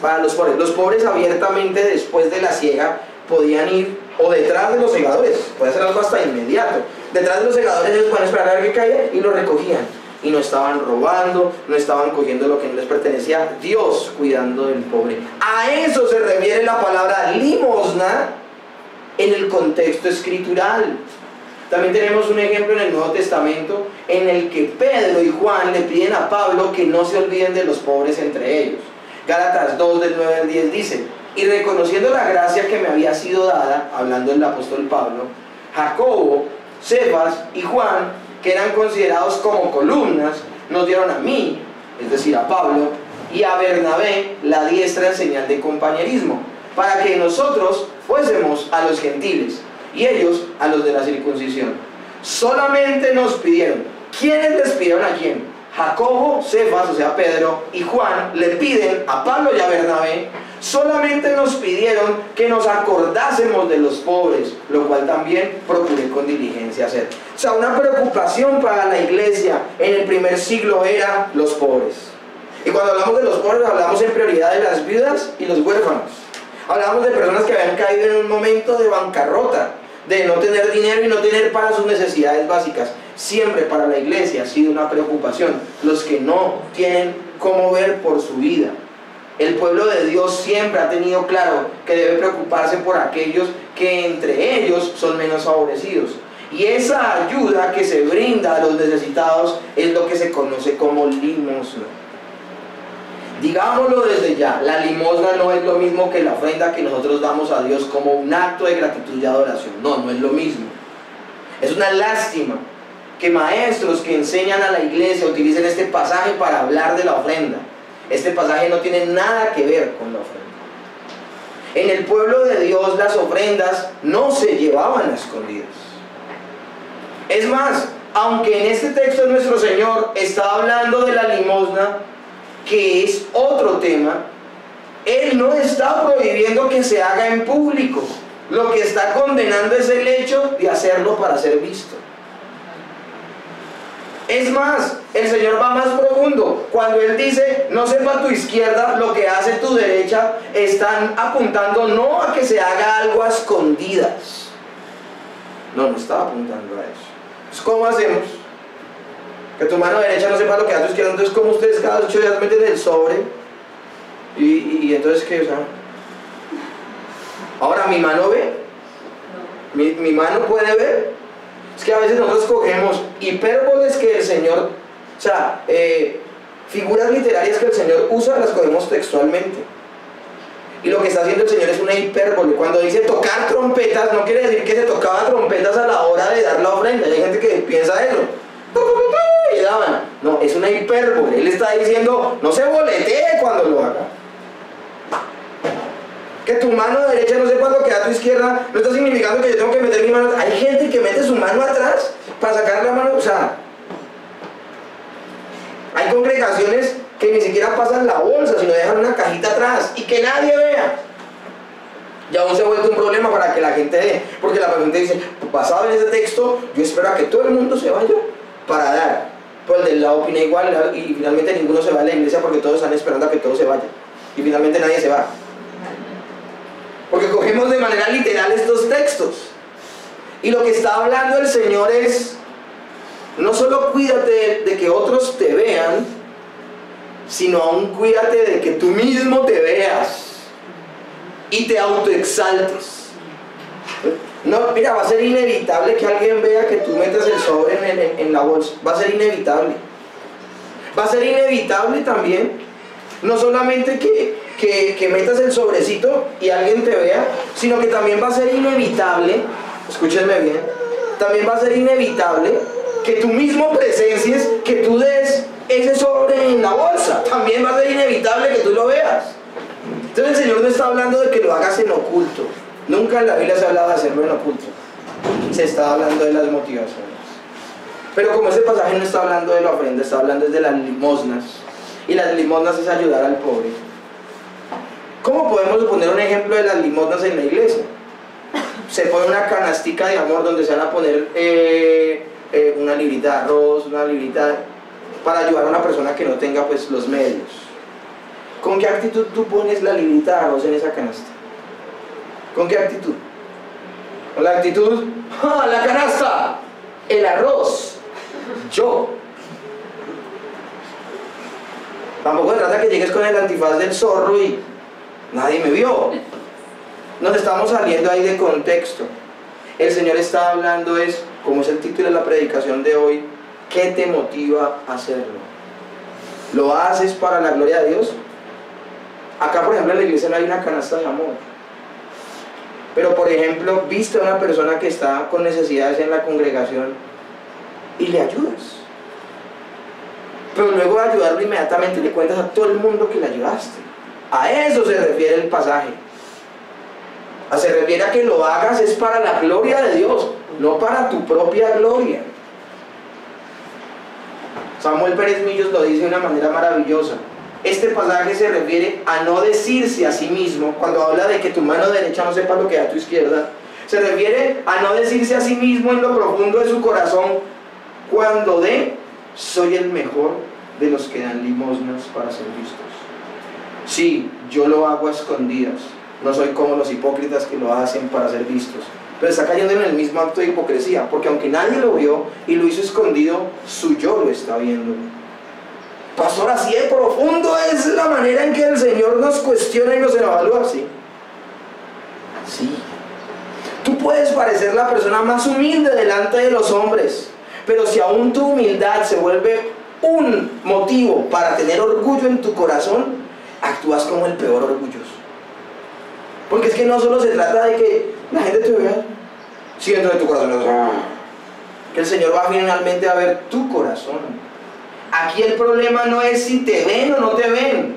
Para los pobres. Los pobres abiertamente después de la siega podían ir o detrás de los segadores, puede ser algo hasta inmediato. Detrás de los segadores ellos pueden esperar a que caiga y lo recogían. Y no estaban robando, no estaban cogiendo lo que no les pertenecía, Dios cuidando del pobre. A eso se refiere la palabra limosna en el contexto escritural. También tenemos un ejemplo en el Nuevo Testamento en el que Pedro y Juan le piden a Pablo que no se olviden de los pobres entre ellos. Gálatas 2 del 9 al 10 dice, y reconociendo la gracia que me había sido dada, hablando el apóstol Pablo, Jacobo, Cefas y Juan, que eran considerados como columnas, nos dieron a mí, es decir, a Pablo, y a Bernabé la diestra en señal de compañerismo, para que nosotros fuésemos a los gentiles y ellos a los de la circuncisión. Solamente nos pidieron. ¿Quiénes les pidieron a quién? Jacobo, Cefas, o sea Pedro, y Juan le piden a Pablo y a Bernabé solamente nos pidieron que nos acordásemos de los pobres, lo cual también procuré con diligencia hacer. O sea, una preocupación para la iglesia en el primer siglo era los pobres. Y cuando hablamos de los pobres hablamos en prioridad de las viudas y los huérfanos. Hablamos de personas que habían caído en un momento de bancarrota, de no tener dinero y no tener para sus necesidades básicas. Siempre para la iglesia ha sido una preocupación. Los que no tienen cómo ver por su vida, el pueblo de Dios siempre ha tenido claro que debe preocuparse por aquellos que entre ellos son menos favorecidos. Y esa ayuda que se brinda a los necesitados es lo que se conoce como limosna. Digámoslo desde ya, la limosna no es lo mismo que la ofrenda que nosotros damos a Dios como un acto de gratitud y adoración. No, no es lo mismo. Es una lástima que maestros que enseñan a la iglesia utilicen este pasaje para hablar de la ofrenda. Este pasaje no tiene nada que ver con la ofrenda. En el pueblo de Dios las ofrendas no se llevaban escondidas. Es más, aunque en este texto nuestro Señor está hablando de la limosna, que es otro tema, Él no está prohibiendo que se haga en público. Lo que está condenando es el hecho de hacerlo para ser visto. Es más, el Señor va más profundo. Cuando Él dice, no sepa tu izquierda lo que hace tu derecha, están apuntando no a que se haga algo a escondidas. No, no está apuntando a eso. Pues, ¿Cómo hacemos? Que tu mano derecha no sepa lo que hace tu izquierda. Entonces, ¿cómo ustedes cada ocho días meten el sobre? Y, y, entonces, ¿qué? O sea, ahora mi mano ve. Mi, mi mano puede ver. Es que a veces nosotros cogemos hipérboles que el Señor, o sea, eh, figuras literarias que el Señor usa, las cogemos textualmente. Y lo que está haciendo el Señor es una hipérbole. Cuando dice tocar trompetas, no quiere decir que se tocaba trompetas a la hora de dar la ofrenda. Hay gente que piensa eso. Y daban. No, es una hipérbole. Él está diciendo, no se boletee cuando lo haga. Que tu mano derecha no sepa lo que da tu izquierda, no está significando que yo tengo que meter mi mano. Hay gente que mete su mano atrás para sacar la mano. O sea, hay congregaciones que ni siquiera pasan la bolsa, sino dejan una cajita atrás y que nadie vea. Ya aún se ha vuelto un problema para que la gente dé, porque la gente dice, basado en ese texto, yo espero a que todo el mundo se vaya para dar. Pues el del lado opina igual y finalmente ninguno se va a la iglesia porque todos están esperando a que todos se vayan. Y finalmente nadie se va. Porque cogemos de manera literal estos textos. Y lo que está hablando el Señor es, no solo cuídate de que otros te vean, sino aún cuídate de que tú mismo te veas y te autoexaltes. No, mira, va a ser inevitable que alguien vea que tú metas el sobre en, la bolsa. Va a ser inevitable. Va a ser inevitable también, no solamente que que, metas el sobrecito y alguien te vea, sino que también va a ser inevitable, escúchenme bien, también va a ser inevitable que tú mismo presencies, que tú des ese sobre en la bolsa. También va a ser inevitable que tú lo veas. Entonces el Señor no está hablando de que lo hagas en oculto. Nunca en la Biblia se ha hablado de hacerlo en oculto. Se está hablando de las motivaciones. Pero como este pasaje no está hablando de la ofrenda, está hablando de las limosnas. Y las limosnas es ayudar al pobre. ¿Cómo podemos poner un ejemplo de las limosnas en la iglesia? Se pone una canastica de amor donde se van a poner eh, eh, una librita de arroz, una librita para ayudar a una persona que no tenga pues los medios. ¿Con qué actitud tú pones la librita de arroz en esa canasta? ¿Con qué actitud? Con la actitud, ¡ah, la canasta! El arroz, yo. Tampoco se trata que llegues con el antifaz del zorro y Nadie me vio. Nos estamos saliendo ahí de contexto. El Señor está hablando es, como es el título de la predicación de hoy, ¿qué te motiva a hacerlo? ¿Lo haces para la gloria de Dios? Acá, por ejemplo, en la iglesia no hay una canasta de amor. Pero, por ejemplo, viste a una persona que está con necesidades en la congregación y le ayudas. Pero luego de ayudarlo inmediatamente le cuentas a todo el mundo que le ayudaste. A eso se refiere el pasaje. Se refiere a que lo hagas es para la gloria de Dios, no para tu propia gloria. Samuel Pérez Millos lo dice de una manera maravillosa. Este pasaje se refiere a no decirse a sí mismo, cuando habla de que tu mano derecha no sepa lo que da tu izquierda, se refiere a no decirse a sí mismo en lo profundo de su corazón, cuando de, soy el mejor de los que dan limosnas para ser vistos. Sí, yo lo hago a escondidas. No soy como los hipócritas que lo hacen para ser vistos. Pero está cayendo en el mismo acto de hipocresía, porque aunque nadie lo vio y lo hizo escondido, su yo lo está viendo. Pastor, así de profundo es la manera en que el Señor nos cuestiona y nos evalúa, sí. Sí. Tú puedes parecer la persona más humilde delante de los hombres, pero si aún tu humildad se vuelve un motivo para tener orgullo en tu corazón, actúas como el peor orgulloso. Porque es que no solo se trata de que la gente te vea, si dentro de tu corazón que el Señor va finalmente a ver tu corazón. Aquí el problema no es si te ven o no te ven.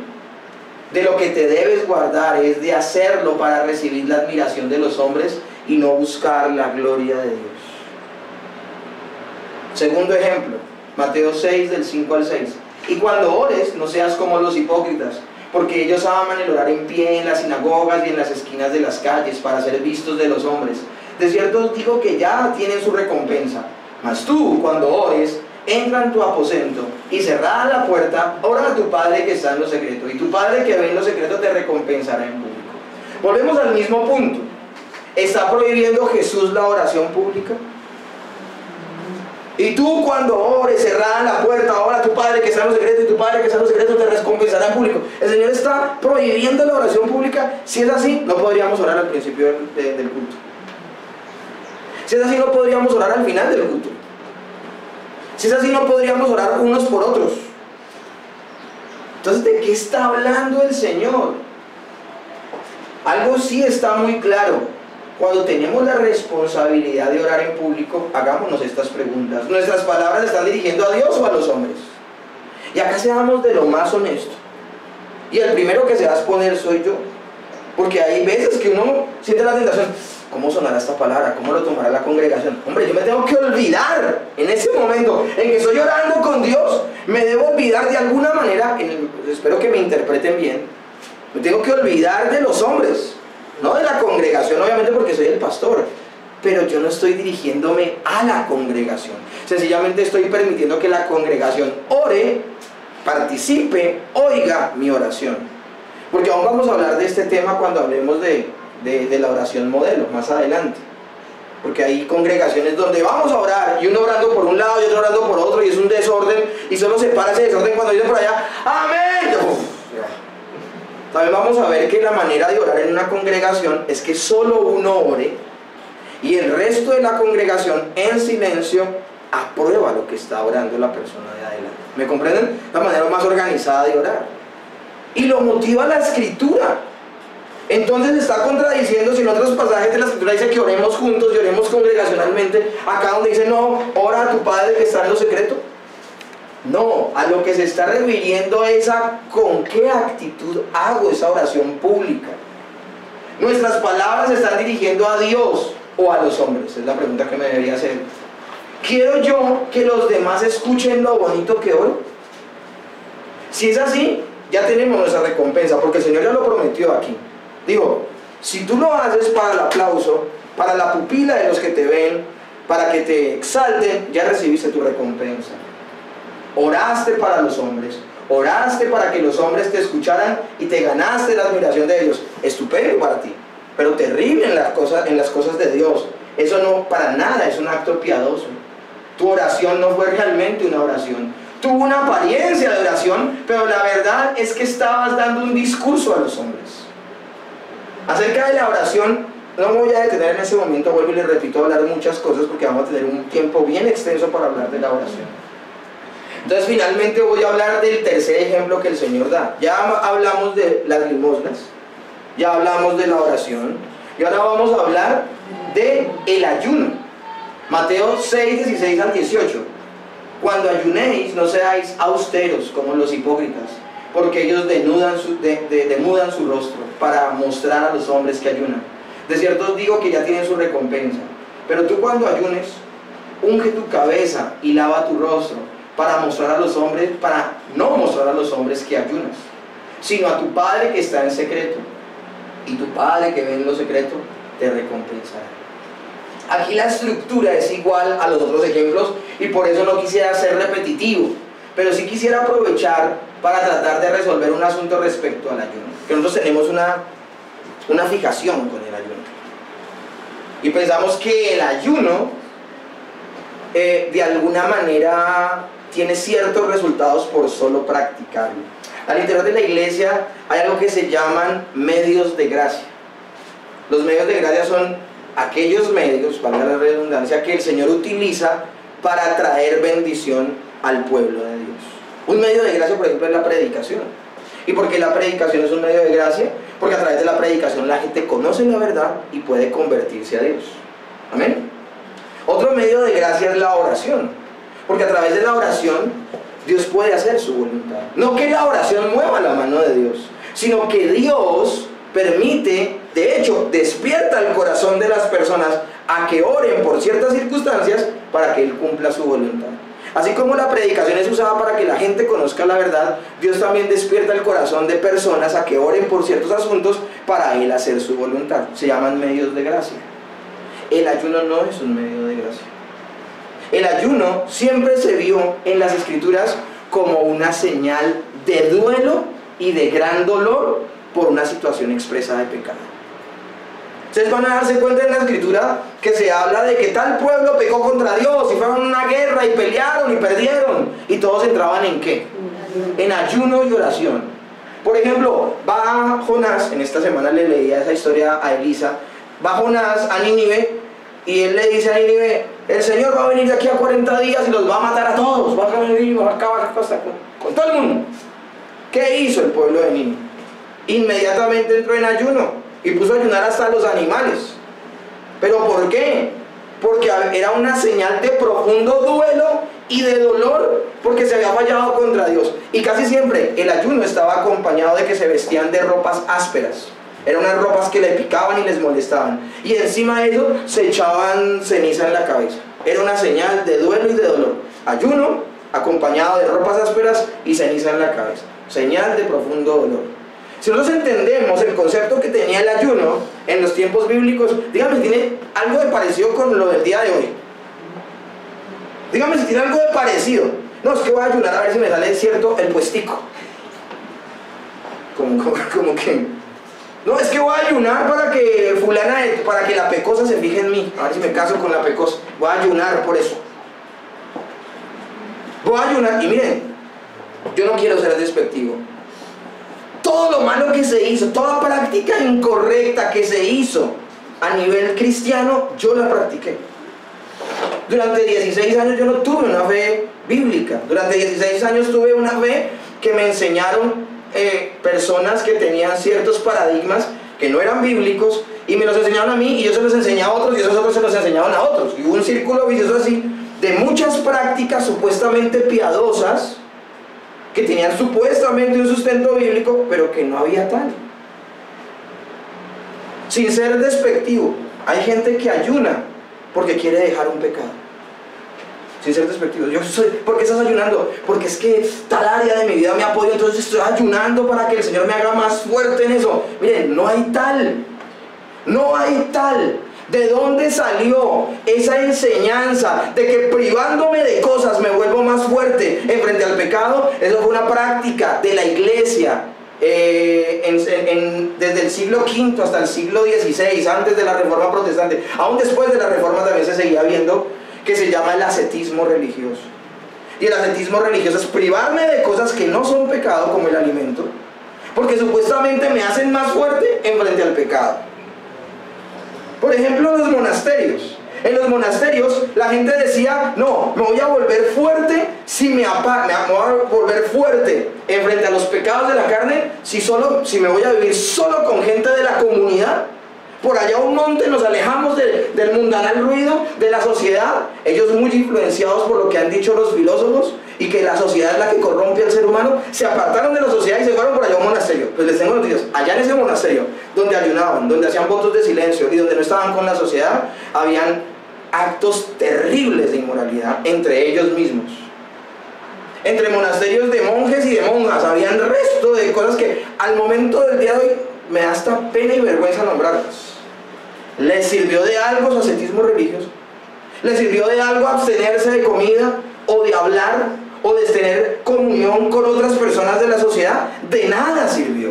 De lo que te debes guardar es de hacerlo para recibir la admiración de los hombres y no buscar la gloria de Dios. Segundo ejemplo, Mateo 6 del 5 al 6. Y cuando ores, no seas como los hipócritas, porque ellos aman el orar en pie en las sinagogas y en las esquinas de las calles para ser vistos de los hombres. De cierto os digo que ya tienen su recompensa. Mas tú, cuando ores, entra en tu aposento y cerrada la puerta, ora a tu Padre que está en lo secreto. Y tu Padre que ve en lo secreto te recompensará en público. Volvemos al mismo punto. ¿Está prohibiendo Jesús la oración pública? Y tú cuando ores, cerrada la puerta, ora a tu Padre que está en lo secreto y tu Padre que está en lo secreto te recompensará en público. El Señor está prohibiendo la oración pública. Si es así, no podríamos orar al principio del culto. Si es así, no podríamos orar al final del culto. Si es así, no podríamos orar unos por otros. Entonces, ¿de qué está hablando el Señor? Algo sí está muy claro. Cuando tenemos la responsabilidad de orar en público, hagámonos estas preguntas. ¿Nuestras palabras están dirigiendo a Dios o a los hombres? Y acá seamos de lo más honesto. Y el primero que se va a exponer soy yo. Porque hay veces que uno siente la tentación, ¿cómo sonará esta palabra? ¿Cómo lo tomará la congregación? Hombre, yo me tengo que olvidar en ese momento en que estoy orando con Dios, me debo olvidar de alguna manera, espero que me interpreten bien, me tengo que olvidar de los hombres no de la congregación, obviamente porque soy el pastor, pero yo no estoy dirigiéndome a la congregación. Sencillamente estoy permitiendo que la congregación ore, participe, oiga mi oración. Porque aún vamos a hablar de este tema cuando hablemos de, la oración modelo, más adelante. Porque hay congregaciones donde vamos a orar y uno orando por un lado y otro orando por otro y es un desorden y solo se para ese desorden cuando dice por allá, amén. También vamos a ver que la manera de orar en una congregación es que solo uno ore y el resto de la congregación en silencio aprueba lo que está orando la persona de adelante. ¿Me comprenden? La manera más organizada de orar. Y lo motiva la escritura. Entonces está contradiciendo si en otros pasajes de la escritura dice que oremos juntos y oremos congregacionalmente, acá donde dice no, ora a tu Padre que está en lo secreto. No, a lo que se está refiriendo es a con qué actitud hago esa oración pública. Nuestras palabras se están dirigiendo a Dios o a los hombres, es la pregunta que me debería hacer. ¿Quiero yo que los demás escuchen lo bonito que oro? Si es así, ya tenemos nuestra recompensa, porque el Señor ya lo prometió aquí. Digo, si tú lo haces para el aplauso, para la pupila de los que te ven, para que te exalten, ya recibiste tu recompensa oraste para los hombres, oraste para que los hombres te escucharan y te ganaste la admiración de ellos. Estupendo para ti, pero terrible en las cosas, en las cosas de Dios. Eso no para nada es un acto piadoso. Tu oración no fue realmente una oración. Tuvo una apariencia de oración, pero la verdad es que estabas dando un discurso a los hombres. Acerca de la oración, no me voy a detener en ese momento, vuelvo y le repito hablar de muchas cosas porque vamos a tener un tiempo bien extenso para hablar de la oración. Entonces finalmente voy a hablar del tercer ejemplo que el Señor da. Ya hablamos de las limosnas, ya hablamos de la oración, y ahora vamos a hablar de el ayuno. Mateo 6, 16 al 18. Cuando ayunéis, no seáis austeros como los hipócritas, porque ellos denudan su, demudan su rostro para mostrar a los hombres que ayunan. De cierto os digo que ya tienen su recompensa. Pero tú cuando ayunes, unge tu cabeza y lava tu rostro para mostrar a los hombres, para no mostrar a los hombres que ayunas, sino a tu Padre que está en secreto. Y tu Padre que ve en lo secreto te recompensará. Aquí la estructura es igual a los otros ejemplos y por eso no quisiera ser repetitivo, pero sí quisiera aprovechar para tratar de resolver un asunto respecto al ayuno. Que nosotros tenemos una, una fijación con el ayuno. Y pensamos que el ayuno eh, de alguna manera tiene ciertos resultados por solo practicarlo. Al interior de la iglesia hay algo que se llaman medios de gracia. Los medios de gracia son aquellos medios, valga la redundancia, que el Señor utiliza para traer bendición al pueblo de Dios. Un medio de gracia, por ejemplo, es la predicación. ¿Y por qué la predicación es un medio de gracia? Porque a través de la predicación la gente conoce la verdad y puede convertirse a Dios. Amén. Otro medio de gracia es la oración. Porque a través de la oración Dios puede hacer su voluntad. No que la oración mueva la mano de Dios, sino que Dios permite, de hecho, despierta el corazón de las personas a que oren por ciertas circunstancias para que Él cumpla su voluntad. Así como la predicación es usada para que la gente conozca la verdad, Dios también despierta el corazón de personas a que oren por ciertos asuntos para Él hacer su voluntad. Se llaman medios de gracia. El ayuno no es un medio de gracia. El ayuno siempre se vio en las escrituras como una señal de duelo y de gran dolor por una situación expresa de pecado. Ustedes van a darse cuenta en la escritura que se habla de que tal pueblo pecó contra Dios y fueron a una guerra y pelearon y perdieron. Y todos entraban en qué? En ayuno y oración. Por ejemplo, va Jonás, en esta semana le leía esa historia a Elisa, va Jonás a Nínive y él le dice a Nínive, el Señor va a venir de aquí a 40 días y los va a matar a todos, va a venir y va a acabar con, con todo el mundo. ¿Qué hizo el pueblo de Nínive? Inmediatamente entró en ayuno y puso a ayunar hasta los animales. ¿Pero por qué? Porque era una señal de profundo duelo y de dolor porque se había fallado contra Dios. Y casi siempre el ayuno estaba acompañado de que se vestían de ropas ásperas. Eran unas ropas que le picaban y les molestaban. Y encima de eso se echaban ceniza en la cabeza. Era una señal de duelo y de dolor. Ayuno acompañado de ropas ásperas y ceniza en la cabeza. Señal de profundo dolor. Si nosotros entendemos el concepto que tenía el ayuno en los tiempos bíblicos, dígame si tiene algo de parecido con lo del día de hoy. Dígame si tiene algo de parecido. No, es que voy a ayunar a ver si me sale cierto el puestico. Como, como, que. No, es que voy a ayunar para que fulana, para que la pecosa se fije en mí. A ver si me caso con la pecosa. Voy a ayunar por eso. Voy a ayunar. Y miren, yo no quiero ser despectivo todo lo malo que se hizo, toda práctica incorrecta que se hizo a nivel cristiano, yo la practiqué. Durante 16 años yo no tuve una fe bíblica. Durante 16 años tuve una fe que me enseñaron eh, personas que tenían ciertos paradigmas que no eran bíblicos y me los enseñaron a mí y yo se los enseñaba a otros y esos otros se los enseñaban a otros. Y hubo un círculo vicioso así de muchas prácticas supuestamente piadosas que tenían supuestamente un sustento bíblico, pero que no había tal. Sin ser despectivo, hay gente que ayuna porque quiere dejar un pecado. Sin ser despectivo. Yo soy, ¿Por qué estás ayunando? Porque es que tal área de mi vida me apoya, entonces estoy ayunando para que el Señor me haga más fuerte en eso. Miren, no hay tal. No hay tal. ¿De dónde salió esa enseñanza de que privándome de cosas me vuelvo más fuerte en frente al pecado? Eso fue una práctica de la iglesia eh, desde el siglo V hasta el siglo XVI, antes de la reforma protestante. Aún después de la reforma también se seguía viendo que se llama el ascetismo religioso. Y el ascetismo religioso es privarme de cosas que no son pecado, como el alimento, porque supuestamente me hacen más fuerte en frente al pecado. Por ejemplo, los monasterios. En los monasterios la gente decía, no, me voy a volver fuerte si me, apa voy a volver fuerte en frente a los pecados de la carne si, solo, si me voy a vivir solo con gente de la comunidad. Por allá un monte nos alejamos del mundanal ruido de la sociedad. Ellos muy influenciados por lo que han dicho los filósofos y que la sociedad es la que corrompe al ser humano, se apartaron de la sociedad y se fueron por allá a un monasterio. Pues les tengo noticias, allá en ese monasterio, donde ayunaban, donde hacían votos de silencio y donde no estaban con la sociedad, habían actos terribles de inmoralidad entre ellos mismos. Entre monasterios de monjes y de monjas, habían resto de cosas que al momento del día de hoy me da hasta pena y vergüenza nombrarlas. ¿Les sirvió de algo su ascetismo religioso? ¿Les sirvió de algo abstenerse de comida o de hablar o de tener comunión con otras personas de la sociedad, de nada sirvió.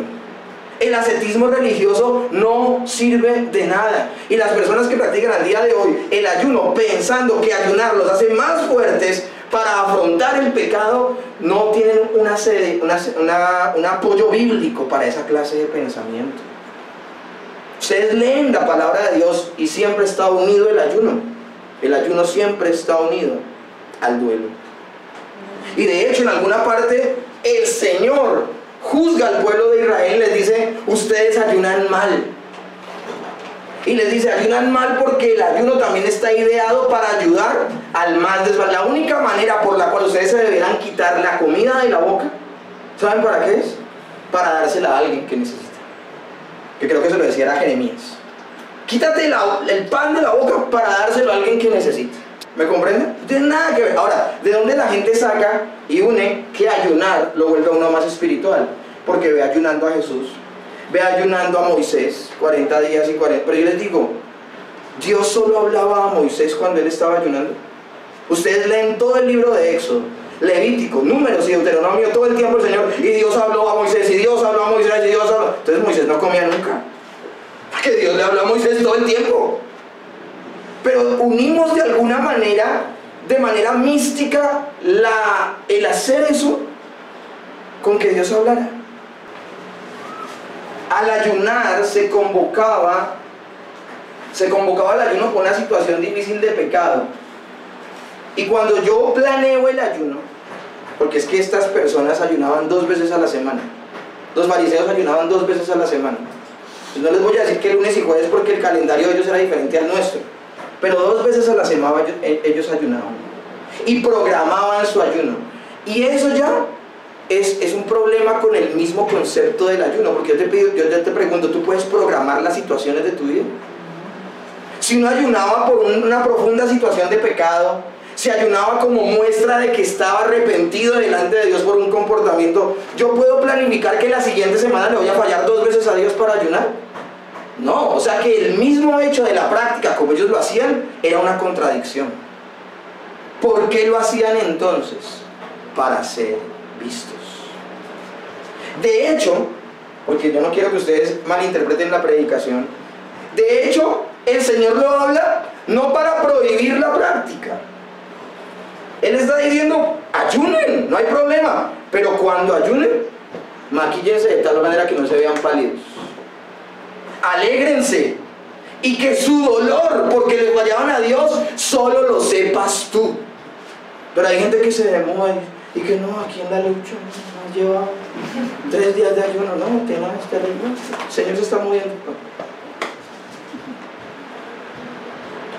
El ascetismo religioso no sirve de nada. Y las personas que practican al día de hoy el ayuno pensando que ayunar los hace más fuertes para afrontar el pecado, no tienen una sede, un apoyo bíblico para esa clase de pensamiento. Ustedes leen la palabra de Dios y siempre está unido el ayuno. El ayuno siempre está unido al duelo. Y de hecho en alguna parte el Señor juzga al pueblo de Israel y les dice, ustedes ayunan mal. Y les dice, ayunan mal porque el ayuno también está ideado para ayudar al desvalido. La única manera por la cual ustedes se deberán quitar la comida de la boca, ¿saben para qué es? Para dársela a alguien que necesita. Que creo que se lo decía a Jeremías. Quítate el pan de la boca para dárselo a alguien que necesita. ¿Me comprende? No tiene nada que ver. Ahora, ¿de dónde la gente saca y une que ayunar lo vuelve a uno más espiritual? Porque ve ayunando a Jesús, ve ayunando a Moisés, 40 días y 40. Pero yo les digo, Dios solo hablaba a Moisés cuando él estaba ayunando. Ustedes leen todo el libro de Éxodo, Levítico, Números y Deuteronomio todo el tiempo el Señor. Y Dios habló a Moisés, y Dios habló a Moisés, y Dios habló. Entonces Moisés no comía nunca. Porque Dios le habló a Moisés todo el tiempo. Pero unimos de alguna manera, de manera mística, la, el hacer eso con que Dios hablara. Al ayunar se convocaba, se convocaba al ayuno con una situación difícil de pecado. Y cuando yo planeo el ayuno, porque es que estas personas ayunaban dos veces a la semana, los fariseos ayunaban dos veces a la semana. No les voy a decir que lunes y jueves porque el calendario de ellos era diferente al nuestro pero dos veces a la semana eh, ellos ayunaban y programaban su ayuno. Y eso ya es, es, un problema con el mismo concepto del ayuno, porque yo te, pido, yo te pregunto, ¿tú puedes programar las situaciones de tu vida? Si uno ayunaba por una profunda situación de pecado, se ayunaba como muestra de que estaba arrepentido delante de Dios por un comportamiento, yo puedo planificar que la siguiente semana le voy a fallar dos veces a Dios para ayunar. No, o sea que el mismo hecho de la práctica como ellos lo hacían era una contradicción. ¿Por qué lo hacían entonces? Para ser vistos. De hecho, porque yo no quiero que ustedes malinterpreten la predicación, de hecho el Señor lo habla no para prohibir la práctica. Él está diciendo, ayunen, no hay problema, pero cuando ayunen, maquillense de tal manera que no se vean pálidos alégrense. Y que su dolor, porque les fallaban a Dios, solo lo sepas tú. Pero hay gente que se demora y, que no, aquí en la lucha no lleva tres días de ayuno, no, que no, es terrible. El Señor se está moviendo.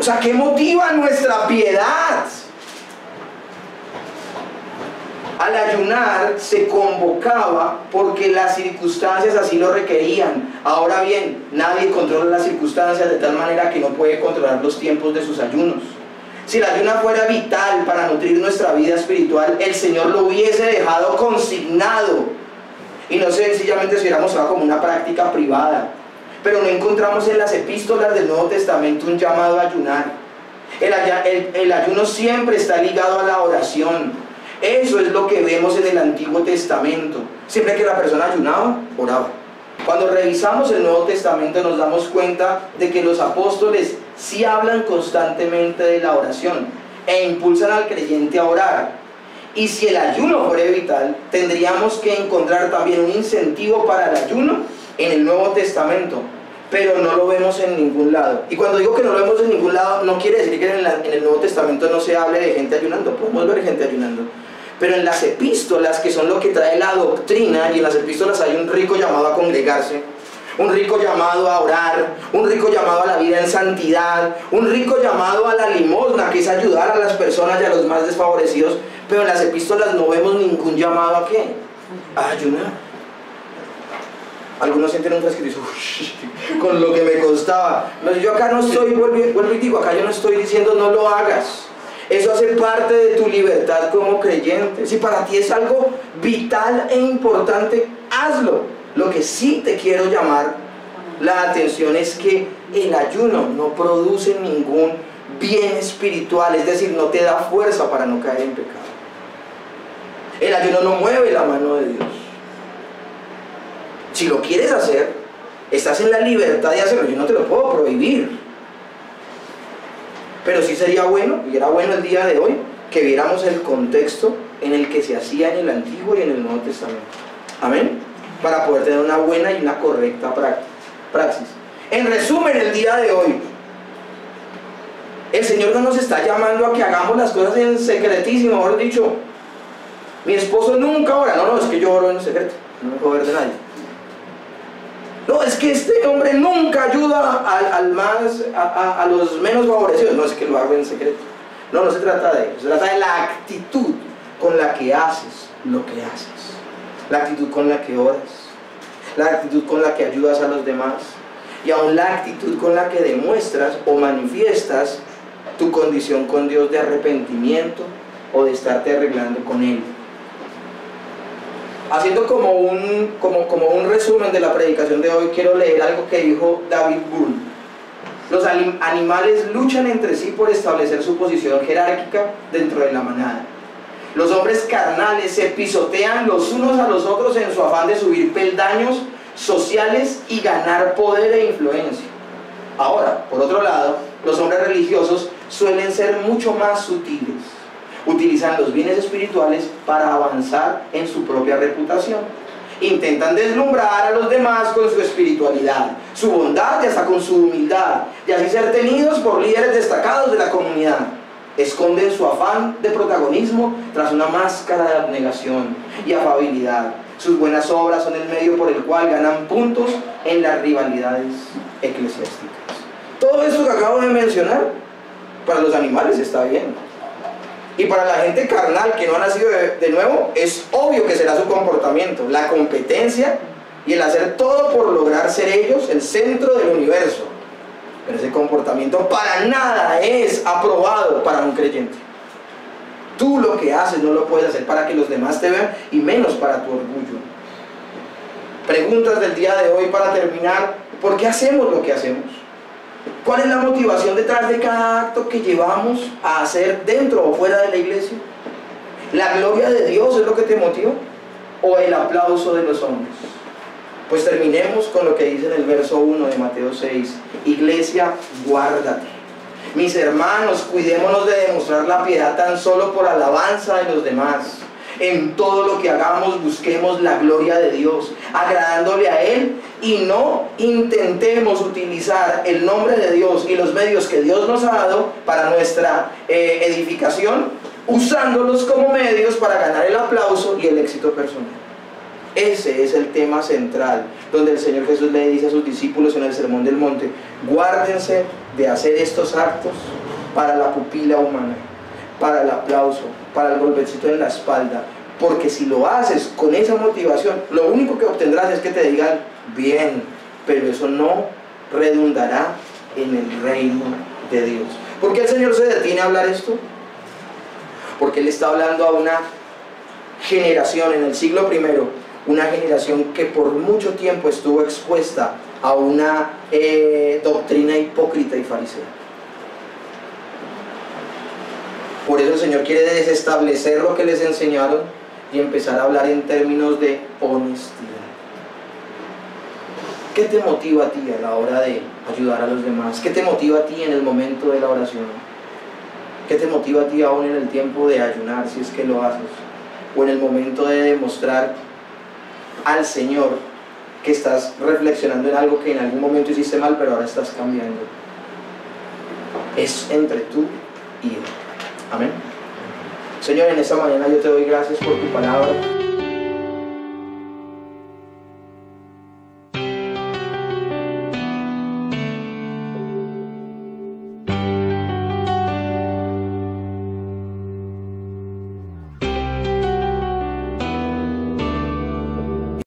O sea, ¿qué motiva nuestra piedad? Al ayunar se convocaba porque las circunstancias así lo requerían. Ahora bien, nadie controla las circunstancias de tal manera que no puede controlar los tiempos de sus ayunos. Si la ayuna fuera vital para nutrir nuestra vida espiritual, el Señor lo hubiese dejado consignado y no sencillamente se hubiera mostrado como una práctica privada. Pero no encontramos en las epístolas del Nuevo Testamento un llamado a ayunar. el ayuno siempre está ligado a la oración. Eso es lo que vemos en el Antiguo Testamento. Siempre que la persona ayunaba, oraba. Cuando revisamos el Nuevo Testamento nos damos cuenta de que los apóstoles sí hablan constantemente de la oración e impulsan al creyente a orar. Y si el ayuno fuera vital, tendríamos que encontrar también un incentivo para el ayuno en el Nuevo Testamento, pero no lo vemos en ningún lado. Y cuando digo que no lo vemos en ningún lado, no quiere decir que en, en el Nuevo Testamento no se hable de gente ayunando, podemos ver gente ayunando pero en las epístolas, que son lo que trae la doctrina, y en las epístolas hay un rico llamado a congregarse, un rico llamado a orar, un rico llamado a la vida en santidad, un rico llamado a la limosna, que es ayudar a las personas y a los más desfavorecidos, pero en las epístolas no vemos ningún llamado a qué? A ayunar. Algunos sienten un fresquito con lo que me costaba. yo acá no estoy, vuelvo y digo, acá yo no estoy diciendo no lo hagas. Eso hace parte de tu libertad como creyente. Si para ti es algo vital e importante, hazlo. Lo que sí te quiero llamar la atención es que el ayuno no produce ningún bien espiritual, es decir, no te da fuerza para no caer en pecado. El ayuno no mueve la mano de Dios. Si lo quieres hacer, estás en la libertad de hacerlo, yo no te lo puedo prohibir. Pero sí sería bueno, y era bueno el día de hoy, que viéramos el contexto en el que se hacía en el Antiguo y en el Nuevo Testamento. Amén. Para poder tener una buena y una correcta praxis. En resumen, el día de hoy, el Señor no nos está llamando a que hagamos las cosas en secretísimo, mejor dicho. Mi esposo nunca ora. No, no, es que yo oro en secreto. No me puedo ver de nadie. No, es que este hombre nunca ayuda al, más, a, los menos favorecidos. No, es que lo hago en secreto. No, no se trata de eso. Se trata de la actitud con la que haces lo que haces. La actitud con la que oras. La actitud con la que ayudas a los demás. y aún la actitud con la que demuestras o manifiestas tu condición con Dios de arrepentimiento o de estarte arreglando con Él. Haciendo como un, como, como un resumen de la predicación de hoy, quiero leer algo que dijo David Bull. Los animales luchan entre sí por establecer su posición jerárquica dentro de la manada. Los hombres carnales se pisotean los unos a los otros en su afán de subir peldaños sociales y ganar poder e influencia. Ahora, por otro lado, los hombres religiosos suelen ser mucho más sutiles. Utilizan los bienes espirituales para avanzar en su propia reputación. Intentan deslumbrar a los demás con su espiritualidad, su bondad y hasta con su humildad, y así ser tenidos por líderes destacados de la comunidad. Esconden su afán de protagonismo tras una máscara de abnegación y afabilidad. Sus buenas obras son el medio por el cual ganan puntos en las rivalidades eclesiásticas. Todo esto que acabo de mencionar para los animales está bien. Y para la gente carnal que no ha nacido de, nuevo, es obvio que será su comportamiento, la competencia y el hacer todo por lograr ser ellos el centro del universo. Pero ese comportamiento para nada es aprobado para un creyente. Tú lo que haces no lo puedes hacer para que los demás te vean y menos para tu orgullo. Preguntas del día de hoy para terminar. ¿Por qué hacemos lo que hacemos? ¿Cuál es la motivación detrás de cada acto que llevamos a hacer dentro o fuera de la iglesia? ¿La gloria de Dios es lo que te motiva? ¿O el aplauso de los hombres? Pues terminemos con lo que dice en el verso 1 de Mateo 6. Iglesia, guárdate. Mis hermanos, cuidémonos de demostrar la piedad tan solo por alabanza de los demás en todo lo que hagamos busquemos la gloria de Dios, agradándole a Él y no intentemos utilizar el nombre de Dios y los medios que Dios nos ha dado para nuestra eh, edificación, usándolos como medios para ganar el aplauso y el éxito personal. Ese es el tema central, donde el Señor Jesús le dice a sus discípulos en el Sermón del Monte, guárdense de hacer estos actos para la pupila humana, para el aplauso, para el golpecito en la espalda. Porque si lo haces con esa motivación, lo único que obtendrás es que te digan, bien, pero eso no redundará en el reino de Dios. ¿Por qué el Señor se detiene a hablar esto? Porque Él está hablando a una generación en el siglo primero, una generación que por mucho tiempo estuvo expuesta a una eh, doctrina hipócrita y farisea. Por eso el Señor quiere desestablecer lo que les enseñaron y empezar a hablar en términos de honestidad. ¿Qué te motiva a ti a la hora de ayudar a los demás? ¿Qué te motiva a ti en el momento de la oración? ¿Qué te motiva a ti aún en el tiempo de ayunar, si es que lo haces? O en el momento de demostrar al Señor que estás reflexionando en algo que en algún momento hiciste mal, pero ahora estás cambiando. Es entre tú y Él. Amén. Señor, en esta mañana yo te doy gracias por tu palabra.